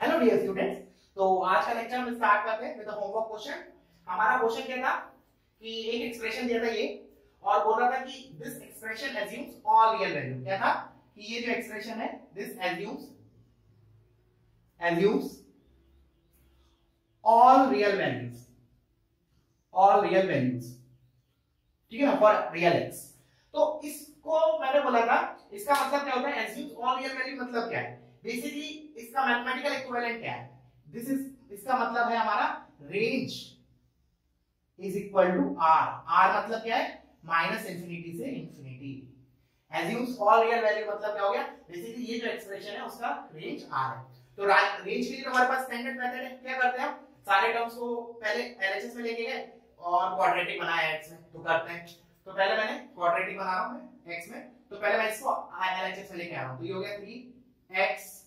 Hello dear students तो आज का लेक्चर हम स्टार्ट करते हैं विद होमवर्क क्वेश्चन हमारा क्वेश्चन क्या था? कि एक एक्सप्रेशन दिया था ये, और बोल रहा था कि this expression assumes all real value क्या था? कि ये जो एक्सप्रेशन है this assumes assumes all real values all real values ठीक है ना? फॉर रियल एक्स तो इसको मैंने बोला था, इसका मतलब क्या होता है? एज्यूम्स ऑल रियल वैल्यू मतलब क्या है? बेसिकली इसका मैथमेटिकल इक्विवेलेंट क्या है? दिस इज़ इसका मतलब है हमारा range is equal to R R मतलब क्या है? माइनस इंफिनिटी से infinity assumes all real value मतलब क्या हो गया? बेसिकली ये जो एक्सप्रेशन है, उसका रेंज आर है. तो रेंज के लिए तो हमारे पास स्टैंडर्ड मेथड है. क्या करते हैं सारे टर्म्स को पहले एलएचएस में लेके गए और क्वाड्रेटिक बनाया एक्स में. तो करते हैं. तो पहले मैंने क्वाड्रेटिक बना रहा हूँ मैं एक्स में. तो पहले मैं इसको एलएचएस में लेके आ रहा हूँ. तो ये हो गया 3 x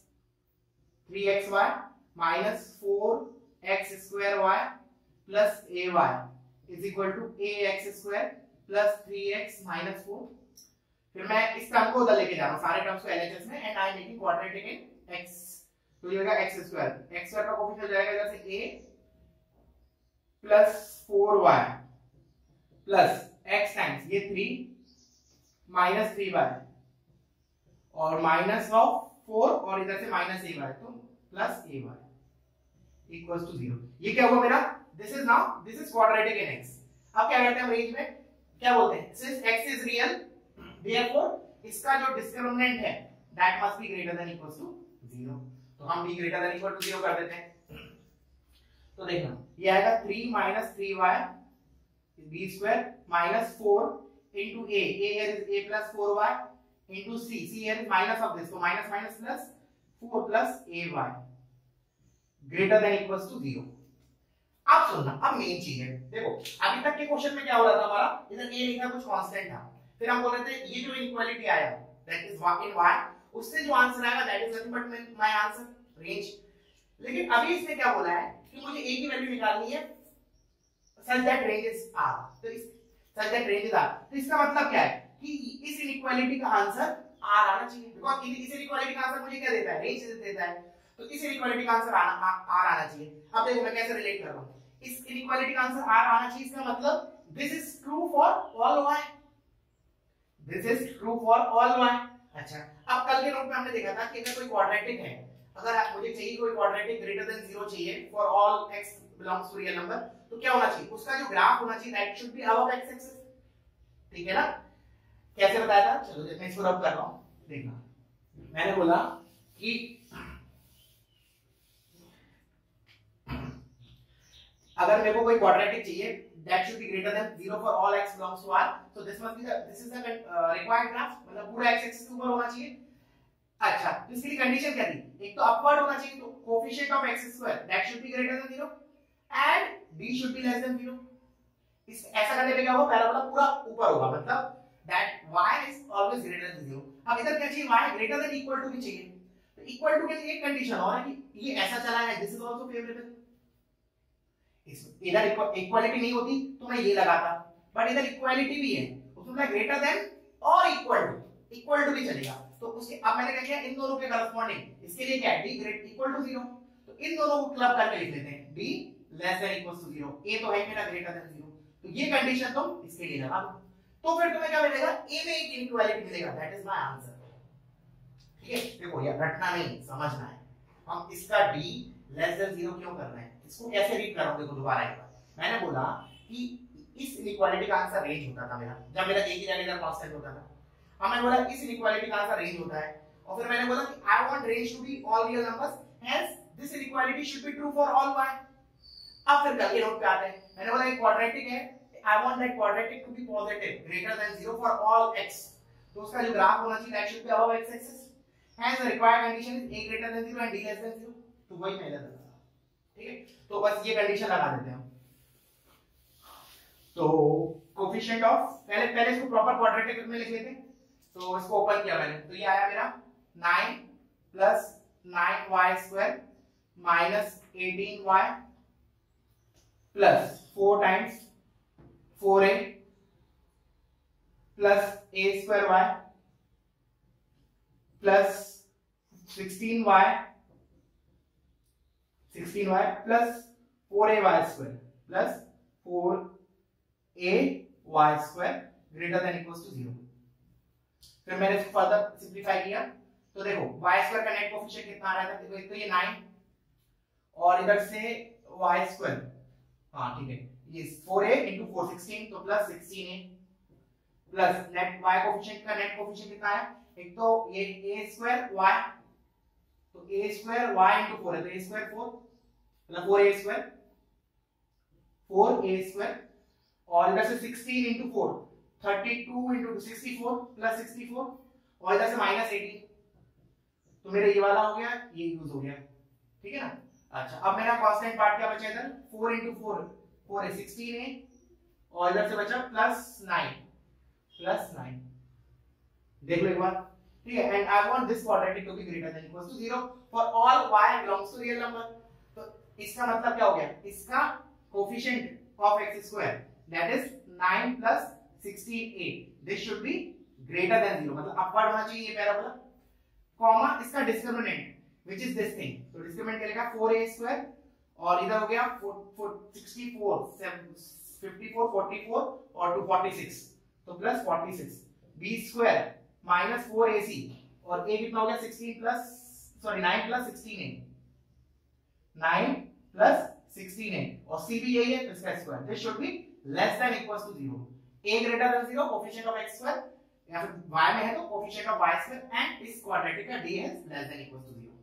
3xy minus 4x square y plus ay is equal to ax square plus 3x minus 4 फिर मैं इस टर्म को उधर लेके जा रहा हूँ, सारे टर्म्स को एलएचएस में and I making quadratic in x. तो ये होगा x स्क्वायर x स्क्वायर का कोफिशिएंट हो जाएगा इधर से a plus 4y plus x times ये 3 माइनस 3y और माइनस ऑफ़ फोर और इधर से माइनस ए वाई तो plus A Y equals to zero ये क्या हुआ मेरा? This is now this is quadratic in X अब क्या करते हैं रेंज में? क्या बोलते हैं? Since X is real therefore इसका जो डिस्क्रिमिनेंट है that must be greater than equals to zero तो हम B greater than equal to zero कर देते हैं। तो देखना, ये आएगा 3 minus three Y B square minus four into A A plus four Y into c. C here is minus of this. So, minus minus plus 4 plus ay greater than equals to 0 अब सुनना, अब main चीज़ है। देखो, अभी तक के question में क्या हो रहा था हमारा? इधर a लिखा कुछ कांस्टेंट था। फिर हम बोल रहे थे, ये जो इनइक्वालिटी आया दैट इज़ इन y, उससे जो आंसर आएगा that is nothing but my answer range लेकिन अभी इसने क्या बोला है? कि मुझे a की वैल्यू निकालनी है such that range is r. तो इस such that range is r. तो इसका मतलब क्या है? कि इस इनइक्वालिटी का आंसर आर आना चाहिए। बिकॉज़ इस इनइक्वालिटी का आंसर मुझे क्या देता है? रेंज देता है। तो इस इनइक्वालिटी का आंसर आना आर आना चाहिए। अब देखो मैं कैसे रिलेट कर रहा हूँ। इस इनइक्वालिटी का आंसर आर आना चाहिए इसका मतलब this is true for all y this is true for all y अच्छा अब कल के नोट में हमने देखा था कि अगर कोई क्वाड्रेटिक है। अगर आप मुझे चाहिए कोई क्वाड्रेटिक ग्रेटर देन 0 चाहिए for all x belongs to real number तो क्या होना चाहिए? उसका जो ग्राफ होना चाहिए that should be above x axis ठीक है ना? कैसे बताया था? चलो मैं इसको रब कर रहा हूँ। देखना। मैंने बोला कि अगर मेरे को कोई क्वाड्रेटिक चाहिए that should be greater than 0 for all x belongs to r. This must be the this is the uh, required graph. मतलब पूरा x एक्सिस के ऊपर होना चाहिए। अच्छा तो इसके लिए कंडीशन क्या थी? एक तो अपवर्ड होना चाहिए तो coefficient of x square that should be greater than 0 and b should be less than 0 इस ऐसा करने पे क्या होगा? पैराबोला पूरा ऊपर होगा मतलब that y is always greater than 0 अब इधर क्या चाहिए? y greater than equal to भी चाहिए? तो equal to के लिए एक कंडीशन और है कि ये ऐसा चला है दिस इज़ आल्सो फेवरेबल इधर इक्वालिटी नहीं होती तो मैं ये लगाता। बट इधर इक्वालिटी भी है उसमें मैं ग्रेटर देन और इक्वल टू इक्वल टू भी चलेगा। तो उसके, अब मैंने क्या किया? इन दोनों के करस्पॉन्डिंग इसके लिए क्या है? d ग्रेट इक्वल टू 0 तो इन दोनों को क्लब करके लिख लेते हैं, d less than equals to 0 a तो है मेरा ग्रेटर देन 0 तो ये कंडीशन तुम इसके लिए लगा। दो तो फिर तुम्हें क्या मिलेगा? ए में एक इनइक्वालिटी मिलेगा. दैट इज़ माय आंसर ठीक है? देखो, ये रटना नहीं, समझना है। हम इसका d लेस देन 0 क्यों कर रहे हैं? इसको कैसे रीड करोगे देखो दोबारा एक बार? मैंने बोला कि इस इनइक्वालिटी का आंसर रेंज होता था मेरा, जब मेरा a की जगह इधर कांस्टेंट होता था। अब मैंने बोला, इस इनइक्वालिटी का आंसर रेंज होता है। और फिर मैंने बोला कि I want range to be all real numbers hence this inequality should be true for all y अब फिर कल के नोट पे आते हैं। मैंने बोला एक क्वाड्रेटिक है I want that quadratic to be positive, greater than zero for all x. तो उसका जो ग्राफ होना चाहिए that should be above x axis. Hence the required condition is a greater than zero and d less than zero. तो वही मैं इधर लगा ठीक है तो बस ये कंडीशन लगा देते हैं तो कोफिशिएंट ऑफ़ पहले पहले इसको प्रॉपर क्वाड्रेटिक में लिख लेते हैं तो इसको ओपन किया मैंने तो ये आया मेरा 9 plus 9y square minus 18y plus 4 times four A plus A square Y plus sixteen Y sixteen Y plus four A Y square plus four A Y square greater than equal to zero. फिर मैंने इसको further simplify किया। तो देखो Y square का net coefficient कितना आ रहा था? देखो, एक तो ये नाइन और इधर से वाई स्क्वायर हाँ ठीक है। ये फोर ए इंटू तो plus sixteen A plus net Y coefficient का नेट कोफिशिएंट कितना है? एक तो ये ए स्क्वायर वाई तो ए स्क्वायर फोर है तो ए स्क्वायर फोर मतलब four A square four A square और इधर से sixteen into four thirty two into sixty four plus sixty four और इधर से माइनस एटीन तो मेरा ये वाला हो गया, ये यूज़ हो गया, ठीक है ना? अच्छा अब मेरा कांस्टेंट पार्ट क्या बचा इधर? फोर इंटू फोर फोर है, सिक्सटीन है, और इधर से बचा प्लस नाइन प्लस नाइन देख लो एक बार। ठीक है and I want this quadratic to be greater than equal to zero for all y belongs to real number तो इसका मतलब क्या हो गया? इसका coefficient of x square that is 9 plus 16a this should be greater than zero मतलब upward होना चाहिए ये पैराबोला कॉमा इसका discriminant which is this thing तो डिस्क्रिमिनेंट क्या लिखा? 4a स्क्वायर और इधर हो गया 64 54 44 और 246 तो plus 46 b square minus four A C और ए कितना हो गया? Sixteen plus sorry nine plus sixteen A nine plus sixteen A और सी भी यही है इसका square this should be less than equals to zero A greater than zero coefficient of X square या फिर y में है तो coefficient of y square and इस क्वाड्रेटिक का d है less than equals to zero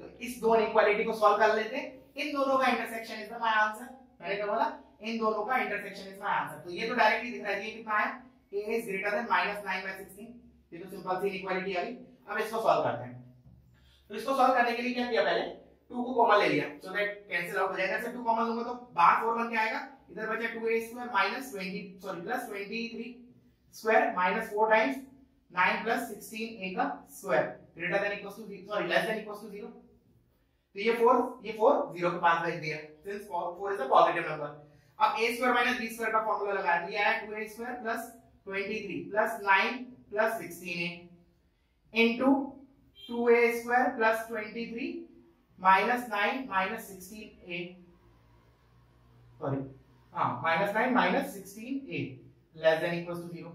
तो इस दो इनइक्वालिटी को सॉल्व कर लेते हैं। इन दोनों का इंटरसेक्शन इज़ माय आंसर मैंने क्या बोला? इन दोनों का इंटरसेक्शन इज़ माय आंसर तो ये तो डायरेक्टली दिख रहा है। ये कितना है? A इज़ ग्रेटर देन -9/16 ये तो सिंपल सी इनइक्वालिटी आ गई। अब इसको सॉल्व करते हैं। तो इसको सॉल्व करने के लिए क्या किया पहले? 2 को कॉमन ले लिया। सो दैट कैंसिल आउट हो जाएगा। से 2 कॉमन लूँगा तो बाहर 4 बन के आएगा। इधर बचा 2a square 20 sorry plus 23 square minus 4 times 9 plus 16a का square greater than equals to sorry less than equals to 0 तो ये 4 ये 4 0 के पास भेज दिया since 4 is a positive number अब a square minus b square का फार्मूला लगाया तो ये आया 2a square plus 23 plus 9 plus 16a into 2a square plus 23 minus 9 minus 16a sorry हाँ minus 9 minus 16a less than equals to zero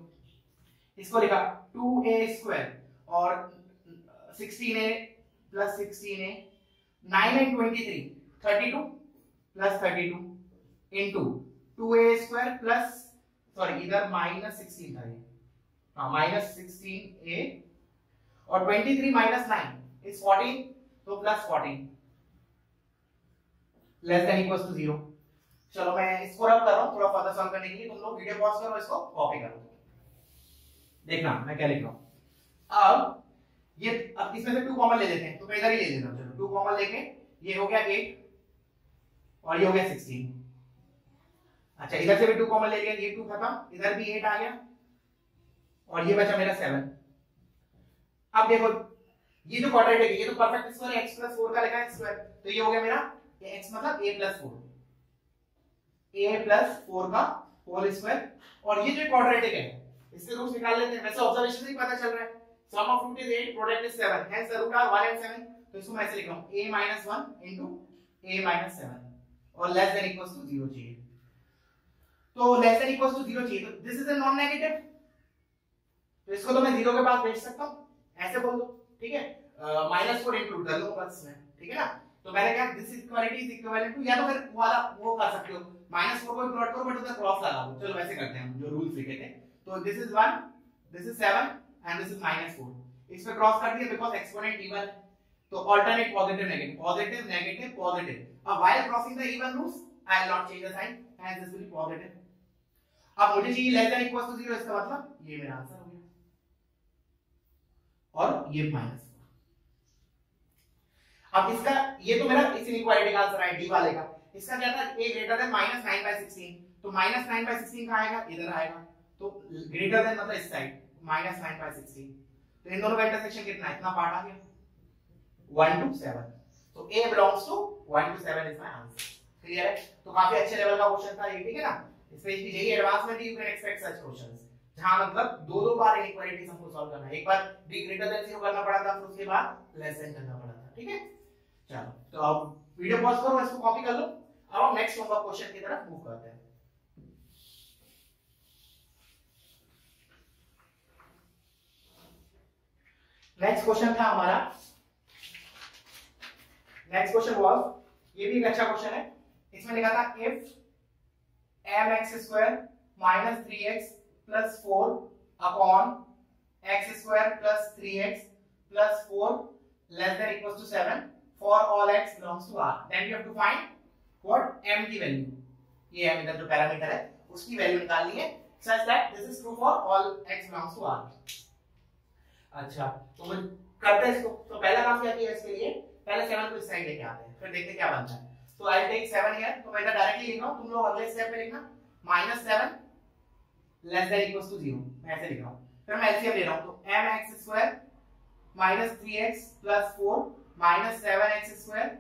इसको लिखा 2a square और 16a plus 16a 9 and 23 32 plus 32 into 2a square plus, sorry इधर minus 16 था ये। Minus sixteen ए और twenty three minus nine is fourteen तो plus fourteen less than equal to चलो मैं इसको रब कर रहा हूँ, थोड़ा फर्दर सॉल्व करने के लिए। तुम लोग वीडियो पॉज करो, इसको कॉपी करो। देखना, मैं क्या लिख रहा हूँ। अब ये अब इसमें से टू कॉमन ले लेते हैं तो मैं इधर ही ले लेता हूँ, चलो टू कॉमन लेके, ये हो गया एट और ये हो गया सिक्सटीन अच्छा इधर से भी टू कॉमन ले लिया, ये टू खत्म, इधर भी एट आ गया, और ये बचा मेरा सेवन अब देखो, ये जो क्वाड्रेटिक है, ये तो perfect square x plus four का लिखा है स्क्वायर तो ये हो गया मेरा x मतलब a plus four a plus four का होल स्क्वायर और ये जो क्वाड्रेटिक है इसके रूट्स निकाल लेते हैं, वैसे ऑब्जर्वेशन से ही पता चल रहा है। Sum of root is 8 product is 7 hence the root are 1 and 7 तो इसको मैं ऐसे लिख हूँ. A 1 इनटू a 7 और लेस देन इक्वल्स टू 0 चाहिए. तो लेस देन इक्वल्स टू 0 चाहिए. तो this is a non negative तो इसको तो मैं ज़ीरो के पास भेज सकता हूँ. ऐसे बोल दो. ठीक है? माइनस फोर इंक्लूड कर लो बस में. ठीक है ना? तो मैंने कहा this equality is equivalent to या तो फिर वाला, वो कर सकते हो. माइनस फोर को प्लॉट करो बट उधर क्रॉस लगा दो चलो वैसे करते हैं जो रूल्स लिखे थे. तो this is one this is seven and this is minus four इस पे क्रॉस कर दिया बिकॉज़ एक्सपोनेंट इवन तो alternate positive negative positive negative positive अब while crossing the even roots I will not change the sign and this will be positive अब मुझे चाहिए less than equal to 0 इसका मतलब ये मेरा आंसर हो गया. और ये माइनस अब इसका, ये तो मेरा इस इनइक्वालिटी का आंसर है डी वाले का. इसका क्या था? A greater than minus nine by sixteen तो माइनस नाइन बाई सिक्सटीन आएगा? इधर आएगा. तो ग्रेटर देन मतलब इस side minus nine by sixteen. तो इन दोनों का इंटरसेक्शन कितना इतना पार्ट आ गया। One two seven. तो a belongs to one two seven is my answer clear है? तो काफ़ी अच्छे लेवल का क्वेश्चन था ये, ठीक है ना? इसमें यही एडवांस में you can expect such questions जहाँ मतलब दो दो बार इनइक्वालिटीज हमको सॉल्व करना है। एक बार b ग्रेटर देन 0 करना पड़ा था, फिर उसके बाद लेस देन करना पड़ा था, ठीक है? चलो तो अब वीडियो पॉज करो, इसको कॉपी कर लो। अब हम नेक्स्ट होमवर्क क्वेश्चन की तरफ़ मूव करते हैं। नेक्स्ट क्वेश्चन था हमारा। नेक्स्ट क्वेश्चन वाज ये भी एक अच्छा क्वेश्चन है। इसमें लिखा था if M X square minus three X plus four upon X square plus three X plus four less than equal to seven for all X belongs to R then you have to find what M की value ये M इधर जो parameter है, उसकी value निकालनी है such that this is true for all X belongs to R अच्छा तो मैं करते हैं इसको। तो पहला काम क्या किया इसके लिए? पहले सेवन को इस साइड लेके आते हैं, फिर देखते क्या बनता है। तो आई टेक सेवन हियर तो मैं इधर डायरेक्टली लिख तुम लोग अगले स्टेप पे लिखना। Minus seven less than equals to zero मैं ऐसे लिख रहा हूँ। फिर मैं एलसीएम ले रहा हूँ तो M X square minus three X plus four minus seven X square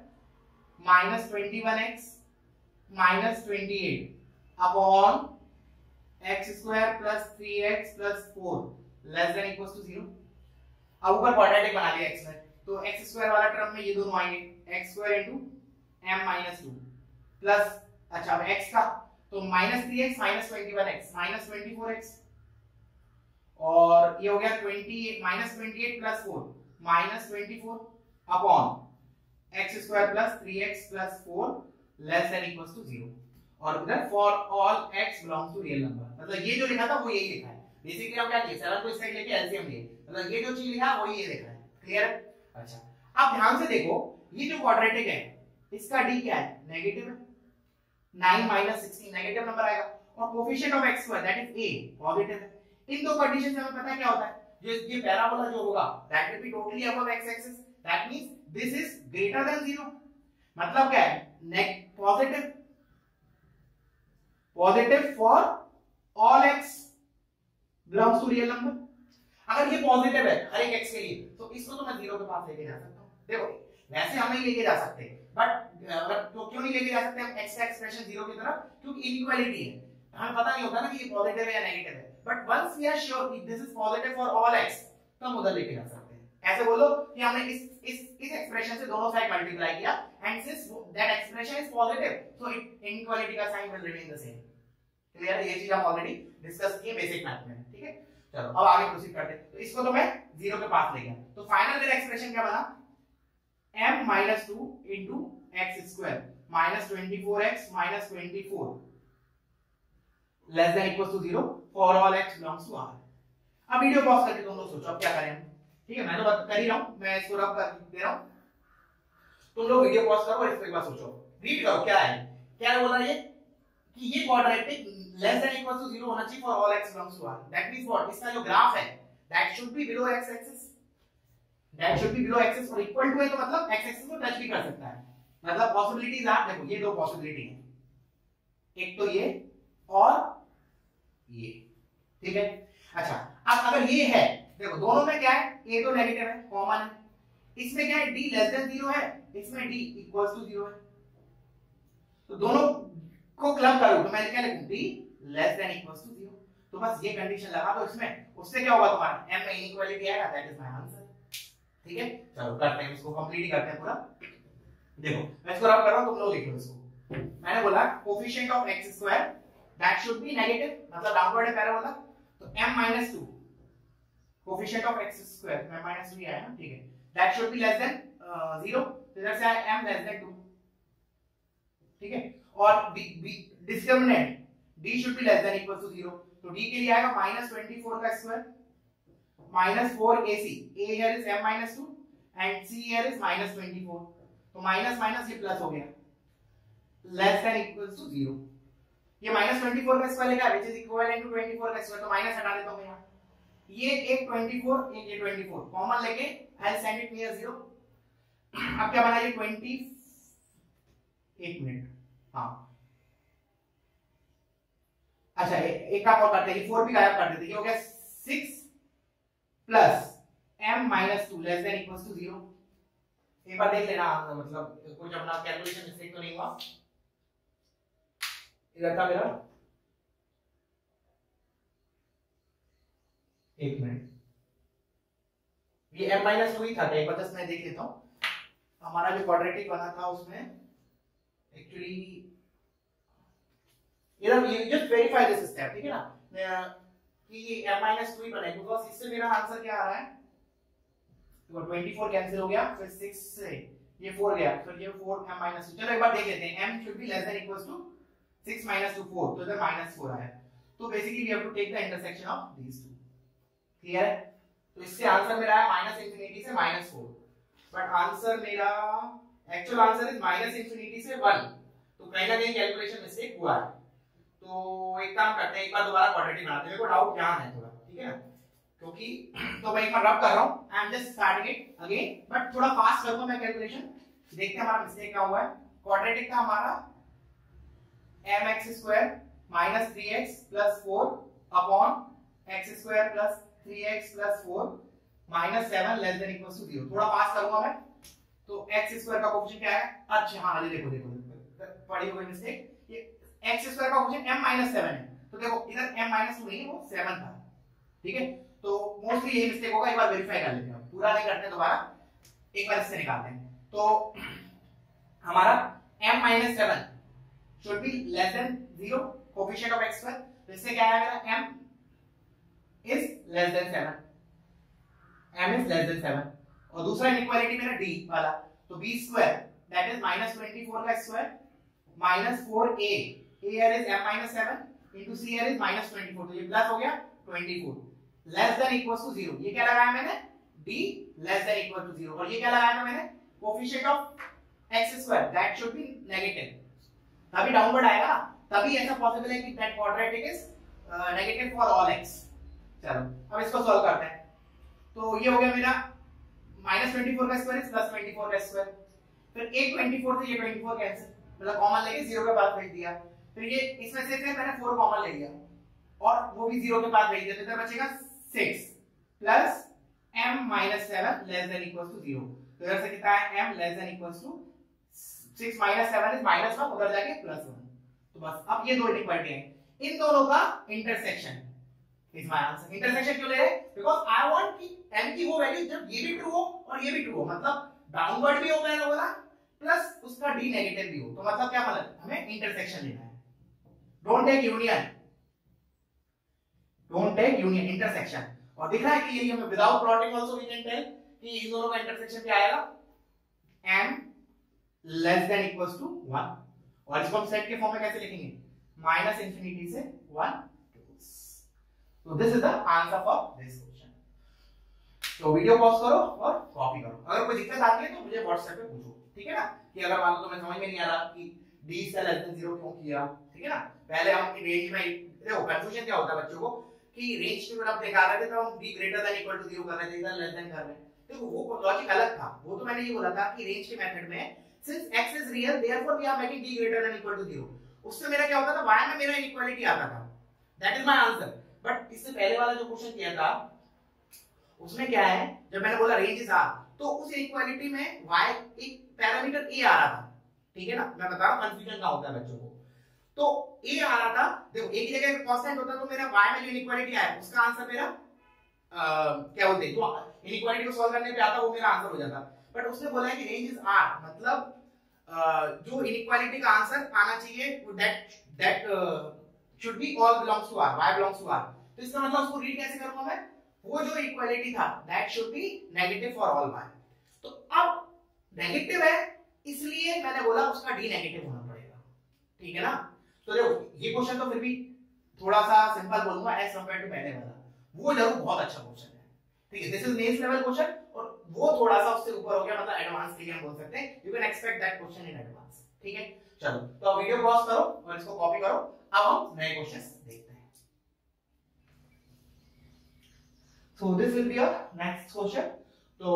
minus twenty one X minus twenty eight upon X square plus three X plus four less than equals to zero अब ऊपर quadratic बना लिया x में। तो x square वाला term में ये दोनों आएँगे। x square into m minus two plus अच्छा अब x का तो one X minus twenty four X और ये हो गया twenty minus twenty eight plus four minus twenty four upon X square plus three X plus four less than equals to zero और इधर for all X belongs to real number मतलब ये जो लिखा था वो यही लिखा है। बेसिकली हम क्या किए? सेवन को इस साइड लेके एलसीएम लिए। मतलब ये जो चीज़ लिखा वही ये लिखा है। क्लियर अच्छा। अब ध्यान से देखो, ये जो क्वाड्रेटिक है, इसका डी क्या है? नेगेटिव है। 9 16 नेगेटिव नंबर आएगा। और coefficient of x square that is a positive है। इन दो कंडीशन से हमें पता है क्या होता है? जो ये पैराबोला जो होगा that will be totally above x axis that means this is greater than 0 मतलब क्या है? Neg positive positive for all x. Belongs to real अगर ये पॉजिटिव है हर एक एक्स के लिए तो इसको तो मैं ज़ीरो के पास लेके जा सकता हूँ। देखो, वैसे हम नहीं लेके जा सकते बट अगर तो क्यों नहीं लेके जा सकते हम? एक्स का एक्सप्रेशन ज़ीरो की तरफ़, क्योंकि इनइक्वालिटी है। हमें पता नहीं होता ना कि ये पॉजिटिव है या नेगेटिव है। But once we are sure कि this is positive for all X तो हम उधर लेके जा सकते हैं। ऐसे बोलो कि हमने इस इस इस एक्सप्रेशन से दोनों साइड मल्टीप्लाई किया and since that expression is positive so inequality का sign will remain the same clear ये चीज़ हम ऑलरेडी डिस्कस किए बेसिक मैथ में। ठीक है? चलो। अब आगे प्रोसीड करते हैं। तो इसको तो मैं ज़ीरो के पास ले गया। तो फाइनल मेरा एक्सप्रेशन क्या बना? M minus two into X square minus twenty four X minus twenty four less than equal to zero for all X belongs to R अब वीडियो पॉज करके तुम लोग सोचो अब क्या करें हम? ठीक है मैं तो कर ही रहा हूँ। मैं इसको रब कर दे रहा हूँ। तुम लोग वीडियो पॉज करो और इसको एक बार सोचो। रीड करो क्या है? क्या बोला ये? कि ये quadratic less than equal to 0 होना चाहिए for all x belongs to r. That means what इसका जो ग्राफ है that should be below x axis that should be below axis और इक्वल टू है तो मतलब x एक्सिस को टच भी कर सकता है। मतलब पॉसिबिलिटीज आर देखो, ये दो पॉसिबिलिटी है। एक तो ये और ये। ठीक है? अच्छा अब अगर ये है, देखो, दोनों में क्या है? A तो नेगेटिव है कॉमन है। इसमें क्या है? D लेस देन 0 है, इसमें d इक्वल्स टू 0 है। तो दोनों को क्लब करो तो मैं क्या लिखूं d less than equals to 0 तो बस ये कंडीशन लगा दो इसमें। उससे क्या होगा तुम्हारा? M में इनइक्वालिटी आएगा दैट इज़ माय आंसर ठीक है? चलो, करते हैं इसको कंप्लीट करते हैं पूरा। देखो, मैं इसको रब कर रहा हूँ, तुम लोग लिख इसको। मैंने बोला coefficient of x square that should be negative मतलब डाउनवर्ड है पैराबोला तो m 2 coefficient of x square मैं -2 ही आया ना, ठीक है? That should be less than 0 तो इधर से आया m लेस देन 2 ठीक है? और discriminant d should be less than equal to 0 तो d के लिए आएगा minus 24 का square minus 4 ac a here is m minus 2 and c here is minus 24 तो minus minus ये प्लस हो गया less than equals to 0 ये minus 24 का स्क्वायर लेगा which is equivalent to 24 का स्क्वायर तो minus हटा देता हूँ मैं यहाँ ये एक 24 एक ये 24 कॉमन लेके I'll send it near 0 अब क्या बना ये 20 एक मिनट हाँ। अच्छा एक काम और करते हैं फोर भी गायब कर देते हो गया six plus M minus two less than equal to zero एक बार देख लेना मतलब कुछ अपना कैलकुलेशन मिस्टेक तो नहीं हुआ। इधर था मेरा। एक मिनट ये m माइनस टू ही था एक बार मैं देख लेता हूँ। हमारा जो क्वाड्रेटिक बना था उसमें एक्चुअली इधर ये जस्ट वेरीफाई दिस स्टेप ठीक है ना? कि ये m माइनस टू ही बनेगा बिकॉज़ इससे मेरा आंसर क्या आ रहा है? तो 24 कैंसिल हो गया, फिर 6 से ये 4 गया, फिर ये 4 m टू चलो, एक बार देख लेते हैं, m should be less than equals to 6 minus two 4 तो इधर माइनस 4 आया। तो basically we have to take the intersection of these two clear तो इससे आंसर मेरा है माइनस इंफिनिटी से माइनस 4 बट आंसर मेरा actual answer is minus infinity से 1 तो कहीं ना कहीं कैलकुलेशन मिस्टेक हुआ है। तो एक काम करते हैं, एक बार दोबारा क्वाड्रेटिक बनाते हैं। मेरे को डाउट यहाँ है थोड़ा, ठीक है क्योंकि तो मैं एक बार रब कर रहा हूँ। I am just starting it again but थोड़ा फास्ट करूँगा मैं कैलकुलेशन देखते हैं हमारा मिस्टेक क्या हुआ है। क्वाड्रेटिक का हमारा mx square minus three X plus four upon X square plus three X plus four minus seven less than equal to zero थोड़ा फास्ट करूँगा मैं। तो एक्स स्क्वायर का कोफिशिएंट क्या है? अच्छा हाँ ये देखो देखो पढ़ी हुई मिस्टेक ये एक्स स्क्वायर का कोफिशिएंट m माइनस सेवन है। तो देखो, इधर m माइनस नहीं वो सेवन था। ठीक है? तो मोस्टली ये मिस्टेक होगा, एक बार वेरीफाई कर लेते हैं। पूरा नहीं करते, दोबारा एक बार इससे निकालते हैं। तो हमारा m minus seven should be less than 0 coefficient of x square तो इससे क्या आएगा m is less than 7 m is less than 7 और दूसरा इनक्वालिटी मेरा डी वाला तो B square that is minus twenty four का square minus four A uh is M minus seven into C uh is minus twenty four तो ये plus हो गया twenty four less than equal to zero ये क्या लगाया मैंने? D less than equal to zero और ये क्या लगाया था मैंने? Coefficient of X square that should be negative तभी डाउनवर्ड आएगा तभी ऐसा पॉसिबल है कि that quadratic is negative for all X चलो, अब इसको सॉल्व करते हैं। तो ये हो गया मेरा माइनस ट्वेंटी फोर का square is plus twenty four का स्क्वायर फिर एक ट्वेंटी फोर से ये ट्वेंटी फोर कैंसिल मतलब कॉमन लेके ज़ीरो के पास भेज दिया. फिर ये इसमें से फिर मैंने फोर कॉमन ले लिया. और वो भी ज़ीरो के पास भेज दिया. तो बचेगा six plus m minus seven less than equals to zero तो इधर से कितना है? m less than equals to six minus seven is minus one उधर जाके प्लस वन तो बस, अब ये दो इनइक्वालिटी है. इन दोनों का intersection is my answer intersection क्यों ले रहे बिकॉज़ आई वांट कि m की वो वैल्यू जब ये भी ट्रू हो और ये भी ट्रू हो मतलब डाउनवर्ड भी हो मैंने बोला प्लस उसका d नेगेटिव भी हो। तो मतलब क्या मतलब हमें इंटरसेक्शन लेना है। Don't take union don't take union intersection और दिख रहा है कि ये हमें without plotting also we can tell कि इन दोनों का इंटरसेक्शन क्या आएगा? M less than equals to 1 और इसको हम सेट के फॉर्म में कैसे लिखेंगे? माइनस इंफिनिटी से 1 तो this is the answer for this question तो वीडियो पॉज करो और कॉपी करो। अगर कोई दिक्कत आती है तो मुझे व्हाट्सएप पे पूछो, ठीक है ना? कि अगर मान लो तुम्हें समझ में नहीं आ रहा कि d से लेस देन 0 क्यों किया, ठीक है ना? पहले हम रेंज में देखो कंफ्यूजन क्या होता है बच्चों को? कि रेंज की तरफ़ दिखा रहे थे तो हम d greater than equal to 0 कर रहे थे, इधर लेस देन कर रहे हैं। देखो, वो लॉजिक अलग था। वो तो मैंने ये बोला था कि रेंज के मेथड में since x is real, therefore we are making d greater than equal to 0 उससे मेरा क्या होता था? Y में मेरा इनइक्वालिटी आता था। That is my answer but इससे पहले वाला जो क्वेश्चन किया था, उसमें क्या है? जब मैंने बोला रेंज आर तो उस इनइक्वालिटी में y एक पैरामीटर a आ रहा था। ठीक है ना? मैं बता रहा हूँ कंफ्यूजन का होता है बच्चों को। तो a आ रहा था, देखो, a की जगह कांस्टेंट होता तो मेरा y में जो इनइक्वालिटी आया, उसका आंसर मेरा क्या बोलते हैं? जो इनइक्वालिटी को सॉल्व करने पे आता, वो मेरा आंसर हो जाता। बट उसने बोला है कि रेंज इज़ आर मतलब जो इनइक्वालिटी का आंसर आना चाहिए that that should be all belongs to R y belongs to R तो इसका मतलब उसको रीड कैसे करूँगा मैं? वो जो इक्वालिटी था that should be negative for all y. तो अब नेगेटिव है, इसलिए मैंने बोला उसका d नेगेटिव होना पड़ेगा। ठीक है ना? तो देखो, ये क्वेश्चन तो फिर भी थोड़ा सा सिंपल बोलूँगा एज कंपेयर टू पहले वाला। वो ज़रूर बहुत अच्छा क्वेश्चन है। ठीक है this is mains level question और वो थोड़ा सा उससे ऊपर हो गया मतलब एडवांस के लिए हम बोल सकते हैं। You can expect that question in advance ठीक है? चलो तो वीडियो पॉज करो और इसको कॉपी करो। अब हम नए क्वेश्चंस देखते हैं। So, this will be our next question. तो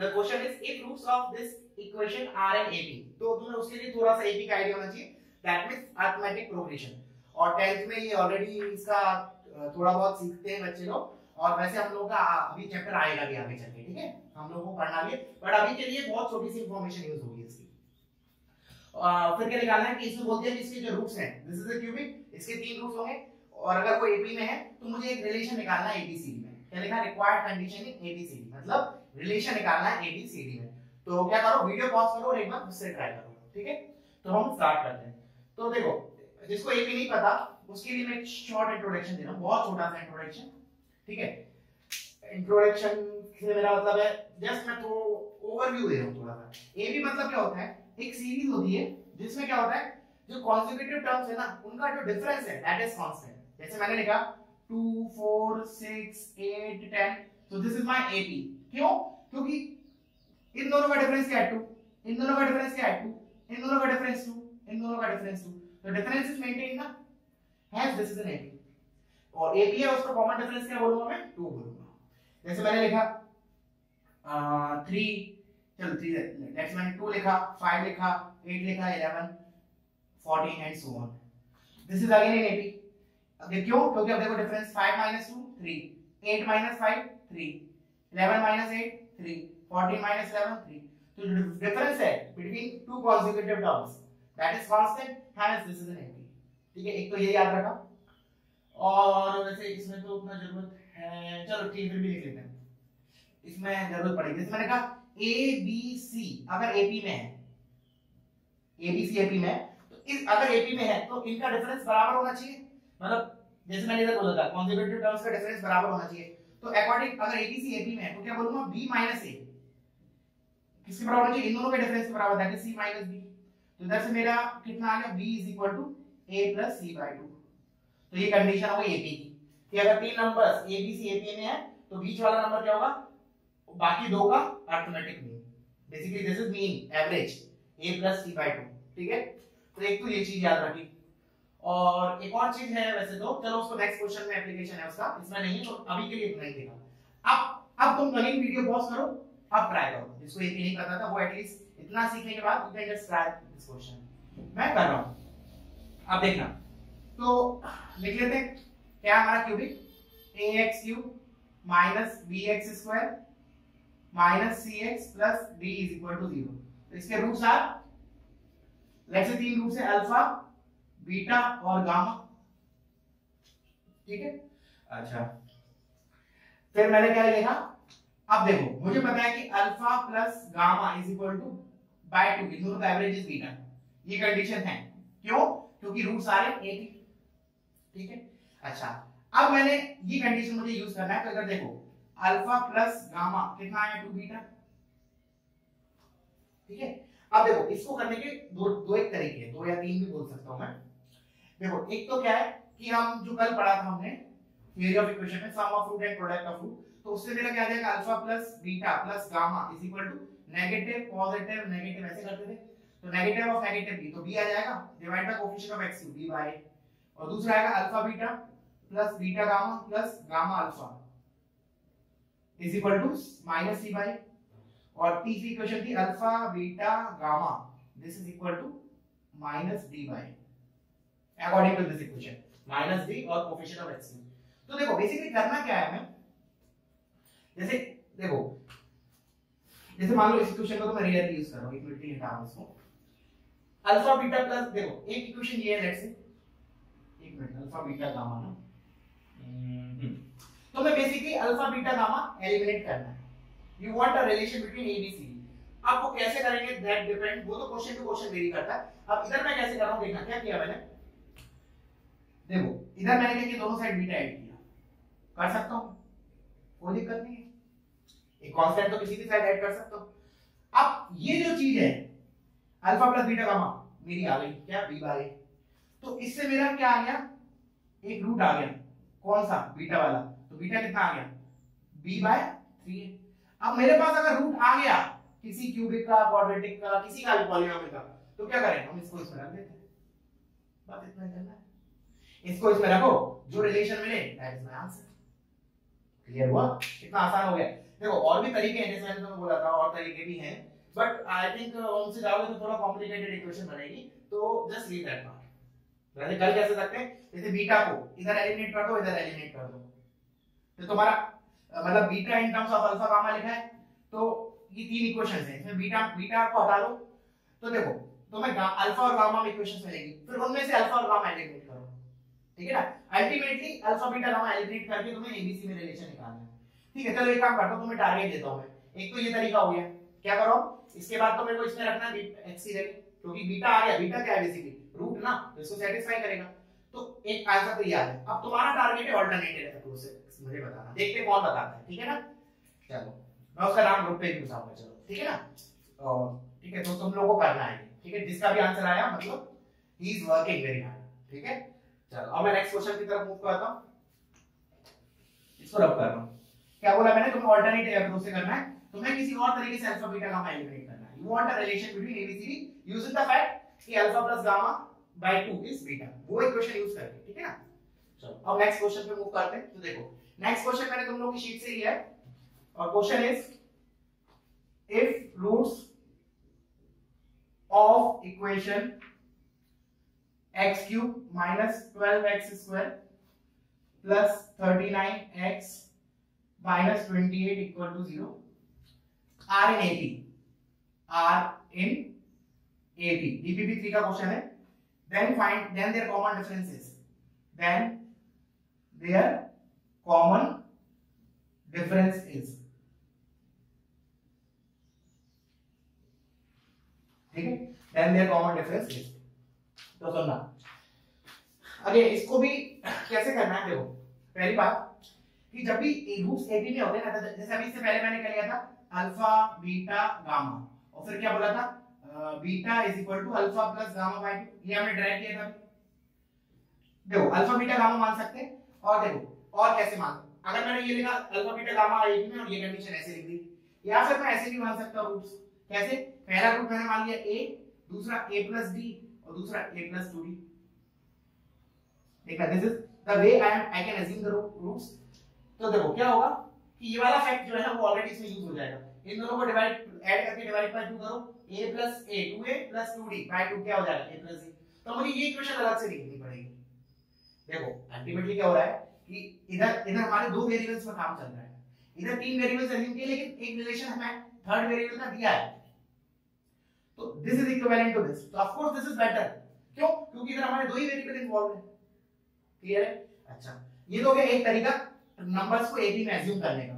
the question is, if roots of this equation are an AP तो तुम्हें उसके लिए थोड़ा सा AP का आइडिया होना चाहिए। That means, arithmetic progression. और 10th में ये ऑलरेडी इसका थोड़ा बहुत सीखते हैं बच्चे लोग। और वैसे हम लोग का अभी चैप्टर आएगा भी आगे चल के, ठीक है? हम लोगों को पढ़ना भी बट अभी के लिए बहुत छोटी सी इंफॉर्मेशन यूज़ होगी इसकी। फिर क्या निकालना है कि इसमें बोलते हैं इसके जो रूट्स हैं दिस इज़ अ क्यूबिक इसके तीन रूट्स होंगे, और अगर कोई एपी में है तो मुझे एक रिलेशन निकालना है एबीसीडी में। क्या लिखा? रिक्वायर्ड कंडीशन इन एबीसीडी मतलब रिलेशन निकालना है एबीसीडी में। तो क्या करो? वीडियो पॉज करो और एक बार उससे ट्राई करो। ठीक है? तो हम स्टार्ट करते हैं। तो देखो, जिसको भी नहीं पता, उसके लिए मैं शॉर्ट इंट्रोडक्शन दे रहा हूँ। बहुत छोटा सा इंट्रोडक्शन ठीक है? इंट्रोडक्शन से मेरा मतलब है जस्ट मैं तो ओवरव्यू दे रहा हूँ थोड़ा सा। ए बी मतलब क्या होता है? एक सीरीज़ होती है, जिसमें क्या होता है, जो कॉन्जिक्यूटिव टर्म्स है ना, उनका जो डिफरेंस है दैट इज़ कांस्टेंट जैसे मैंने लिखा 2 4 6 8 10 so this is my AP क्यों? क्योंकि इन दोनों का डिफरेंस क्या है 2 इन दोनों का डिफरेंस क्या है 2 इन दोनों का डिफरेंस 2 इन दोनों का डिफरेंस 2 तो डिफरेंस इज़ मेंटेन ना? Has this is an AP और एपी है, उसका कॉमन डिफरेंस क्या बोलूँगा मैं? 2 बोलूँगा। जैसे मैंने लिखा 3 चलो 3 लेट्स मैंने 2 लिखा 5 लिखा 8 लिखा 11 14 and so on this is again an AP अब क्यों? क्योंकि अब देखो डिफरेंस 5 2 3 8 5 3 11 8 3 14 11 3 तो डिफरेंस है between two consecutive terms that is constant hence this is an AP ठीक है? एक तो ये याद रखा। और वैसे इसमें तो उतना ज़रूरत है। चलो ठीक फिर भी लिख लेते हैं। इसमें ज़रूरत पड़ेगी। जैसे मैंने कहा ए बी सी अगर एपी में है ए बी सी एपी में तो इस, अगर एपी में है तो इनका डिफरेंस बराबर होना चाहिए। मतलब जैसे मैंने इधर बोला था कॉन्सेक्यूटिव टर्म्स का डिफरेंस बराबर होना चाहिए। तो अकॉर्डिंग अगर एबीसी एपी में है तो क्या बोलूँगा? बी माइनस ए किसके बराबर होना चाहिए? इन दोनों के डिफरेंस के बराबर that is C minus B तो इधर से मेरा कितना आ गया? B is equal to a plus c by 2 तो ये कंडीशन हो गई एपी की। कि अगर तीन नंबर्स c, a में है तो बीच वाला नंबर क्या होगा? बाकी दो का arithmetic mean basically this is mean average a plus c by 2 ठीक है? तो एक तो ये चीज़ याद रखी। और एक और चीज़ है वैसे तो। चलो उसको नेक्स्ट क्वेश्चन में एप्लीकेशन है उसका। इसमें नहीं तो अभी के लिए नहीं देखा अब अब तुम कहीं वीडियो पॉज करो। अब ट्राई करो। जिसको ये नहीं पता था, वो एटलीस्ट इतना सीखने के बाद can just try this question मैं कर रहा हूँ। अब देखना। तो लिख लेते हैं। क्या हमारा cubic ax cube minus bx square minus cx plus d is equal to 0 तो इसके रूट्स आर लेट्स से तीन रूट्स है अल्फ़ा बीटा और गामा ठीक है? अच्छा। फिर मैंने क्या लिखा? अब देखो मुझे पता है कि alpha plus gamma is equal to by two की दोनों का एवरेज इज़ बीटा ये कंडीशन है। क्यों? क्योंकि रूट सारे एक ही। ठीक है? अच्छा। अब मैंने ये कंडीशन मुझे यूज़ करना है तो अगर देखो अल्फ़ा प्लस गामा कितना आया टू बीटा ठीक है? अब देखो, इसको करने के दो दो एक तरीके हैं, दो या तीन भी बोल सकता हूँ मैं। देखो, एक तो क्या है कि हम जो कल पढ़ा था हमने थियरी ऑफ़ इक्वेशन में sum of root and product of root तो उससे मेरा क्या आ जाएगा alpha plus beta plus gamma is equal to negative positive negative ऐसे करते थे। तो नेगेटिव ऑफ़ नेगेटिव बी तो बी आ जाएगा divide by coefficient of x B by और दूसरा आएगा alpha beta plus beta gamma plus gamma alpha is equal to minus C by और तीसरी इक्वेशन थी alpha beta gamma this is equal to minus D by according to this equation minus D और coefficient of x तो देखो basically करना क्या है हमें? जैसे, देखो, जैसे मान लो इस इक्वेशन को तो मैं रियली यूज़ कर रहा हूँ, एक मिनट के लिए अल्फ़ा बीटा प्लस देखो, एक इक्वेशन ये है लेट्स से एक मिनट अल्फ़ा बीटा गामा ना। तो मैं basically alpha beta gamma eliminate करना है। You want a relation between A B C अब वो कैसे करेंगे? दैट डिपेंड वो तो क्वेश्चन टू क्वेश्चन वेरी करता है। अब इधर मैं कैसे कर? रहा हूँ देखना, क्या किया मैंने? देखो, इधर मैंने क्या किया दोनों साइड बीटा ऐड किया। कर सकता हूँ? कोई दिक्कत नहीं है। एक कांस्टेंट तो किसी भी साइड ऐड कर सकते हो। अब ये जो चीज़ है अल्फ़ा प्लस बीटा गामा मेरी आ गई। क्या? बी बाय तो इससे मेरा क्या आ गया? एक रूट आ गया। कौन सा? बीटा वाला। तो बीटा कितना आ गया? बी बाय थ्री अब मेरे पास अगर रूट आ गया, किसी क्यूबिक का क्वाड्रेटिक का, किसी का पॉलीनोमियल का तो क्या करें? हम इसको इसमें रख देते हैं। बस इतना करना है। इसको इसमें रखो। जो रिलेशन मिले that is my answer clear हुआ? कितना आसान हो गया। देखो, और भी तरीके हैं, जैसे मैंने बोला था, और तरीके भी हैं। बट आई थिंक उनसे जाओगे तो थोड़ा कॉम्प्लिकेटेड इक्वेशन बनेगी। तो जस्ट लीव दैट पार्ट वैसे कल कैसे सकते हैं? जैसे बीटा को, इधर एलिमिनेट कर दो, इधर एलिमिनेट कर दो। तो तुम्हारा मतलब beta in terms of alpha gamma लिखा है तो ये तीन इक्वेशंस हैं। इसमें बीटा बीटा को हटा दो। तो देखो तो मैं अल्फ़ा और गामा में इक्वेशंस मिलेंगी। फिर उनमें से अल्फ़ा और गामा एलिमिनेट करो। ठीक है ना? Ultimately alpha beta gamma eliminate करके तुम्हें एबीसी में रिलेशन निकालना है। ठीक है, चलो एक काम करता हूँ, तुम्हें टारगेट देता हूँ मैं। एक तो ये तरीका हो गया। क्या करो? इसके बाद तो मेरे को इसमें रखना एक्स जगह क्योंकि बीटा आ गया बीटा क्या है बेसिकली रूट ना तो इसको सेटिस्फाई करेगा। तो एक आंसर तो याद है। अब तुम्हारा टारगेट है ऑल्टरनेटिव अप्रोच से। मुझे बताना। देखते कौन बताता है, ठीक है ना? चलो, मैं उसका नाम ग्रुप पे भी बताऊँगा चलो, ठीक है ना? और, ठीक है तो तुम लोगों को करना है, ठीक है? जिसका भी आंसर आया मतलब he is working very hard ठीक है? चलो, अब मैं नेक्स्ट क्वेश्चन की तरफ़ मूव करता हूँ। इसको रब कर रहा हूँ। क्या बोला मैंने? तुम्हें ऑल्टरनेटिव अप्रोच से करना है? तुम्हें किसी और तरीके से अल्फ़ा बीटा गामा एलिमिनेट करना है। You want a relation between ABCD using the fact कि alpha plus gamma by 2 is beta वो इक्वेशन यूज़ करके, ठीक है ना? चलो, अब नेक्स्ट क्वेश्चन पे मूव करते हैं। तो देखो नेक्स्ट क्वेश्चन मैंने तुम लोगों की शीट से लिया है। और question is if roots of equation x cube minus twelve x square plus thirty nine x minus twenty eight equal to zero are in AP are in AP DPP three का question है। Then find then their common differences then their common difference is. ठीक है? Then their common difference is तो सुनना। अरे, इसको भी कैसे करना है? देखो, पहली बात, कि जब भी रूट्स ए बी में होते हैं ना जैसे अभी इससे पहले मैंने क्या लिया था? अल्फ़ा बीटा गामा और फिर क्या बोला था? Beta is equal to alpha plus gamma by 2 ये हमने ड्राइव किया था। देखो अल्फ़ा बीटा गामा मान सकते हैं। और देखो और कैसे मान अगर मैंने ये लिखा alpha beta gamma A B में, और ये कंडीशन ऐसे लिख दी, या फिर मैं ऐसे भी मान सकता हूँ रूट्स कैसे? पहला रूट मैंने मान लिया a, दूसरा a प्लस डी और दूसरा a टू डी देखना this is the way I am I can assume the roots तो देखो, क्या होगा कि ये वाला फैक्ट जो है ना, वो ऑलरेडी इसमें यूज़ हो जाएगा। इन दोनों को डिवाइड ऐड करके डिवाइड बाय 2 करो। A plus a 2a plus 2d by 2 क्या हो जाएगा? A प्लस d तो मुझे ये इक्वेशन अलग से लिखनी पड़ेगी। देखो अल्टीमेटली क्या हो रहा है? कि इधर इधर हमारे दो वेरिएबल्स पर काम चल रहा है। इधर तीन वेरिएबल्स अज्यूम किए लेकिन एक रिलेशन हमें थर्ड वेरिएबल का दिया है। तो this is equivalent to this तो of course this is better क्यों? क्योंकि इधर हमारे दो ही वेरिएबल इन्वॉल्व है। क्लियर है? अच्छा। ये तो गया एक तरीका नंबर्स को ही में अज्यूम करने का।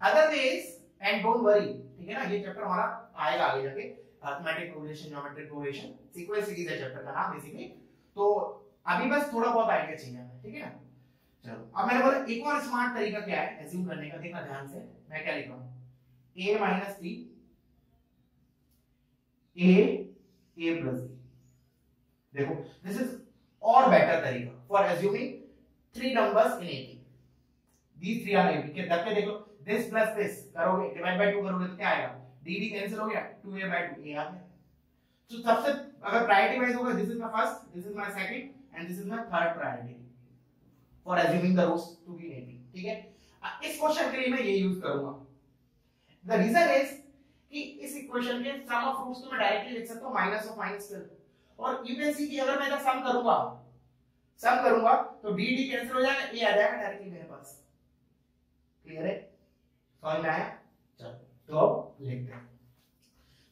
Other ways and don't worry ठीक है ना? ये चैप्टर हमारा आएगा आगे जाके। Arithmetic progression geometric progression sequence series है चैप्टर का नाम बेसिकली तो अभी बस थोड़ा बहुत आइडिया चाहिए ठीक है ना? चलो। अब मैंने बोला, एक और स्मार्ट तरीका क्या है? एज्यूम करने का, देखना ध्यान से। मैं क्या लिख रहा हूँ? A minus 3 a a plus b देखो दिस इज़ और बेटर तरीका। For assuming three numbers in AP these three are AP के धक्के देख दिस प्लस दिस करोगे डिवाइड बाय 2 करोगे तो क्या आएगा? डी डी कैंसिल हो गया। 2a by 2 a आ गया। तो सबसे, अगर प्रायोरिटी वाइज होगा this is my first this is my second and this is my third priority for assuming the roots to be AP ठीक है? इस क्वेश्चन के लिए मैं ये यूज़ करूँगा। द रीजन इज़ कि इस इक्वेशन के सम ऑफ़ रूट्स तो मैं डायरेक्टली लिख सकता हूँ माइनस ऑफ़ माइनस कर और यू कैन सी कि अगर मैं इसका सम करूँगा सम करूँगा तो डी डी कैंसिल हो जाएगा ए आ जाएगा डायरेक्टली मेरे पास। क्लियर है? समझ में आया? चलो तो अब लिखते हैं।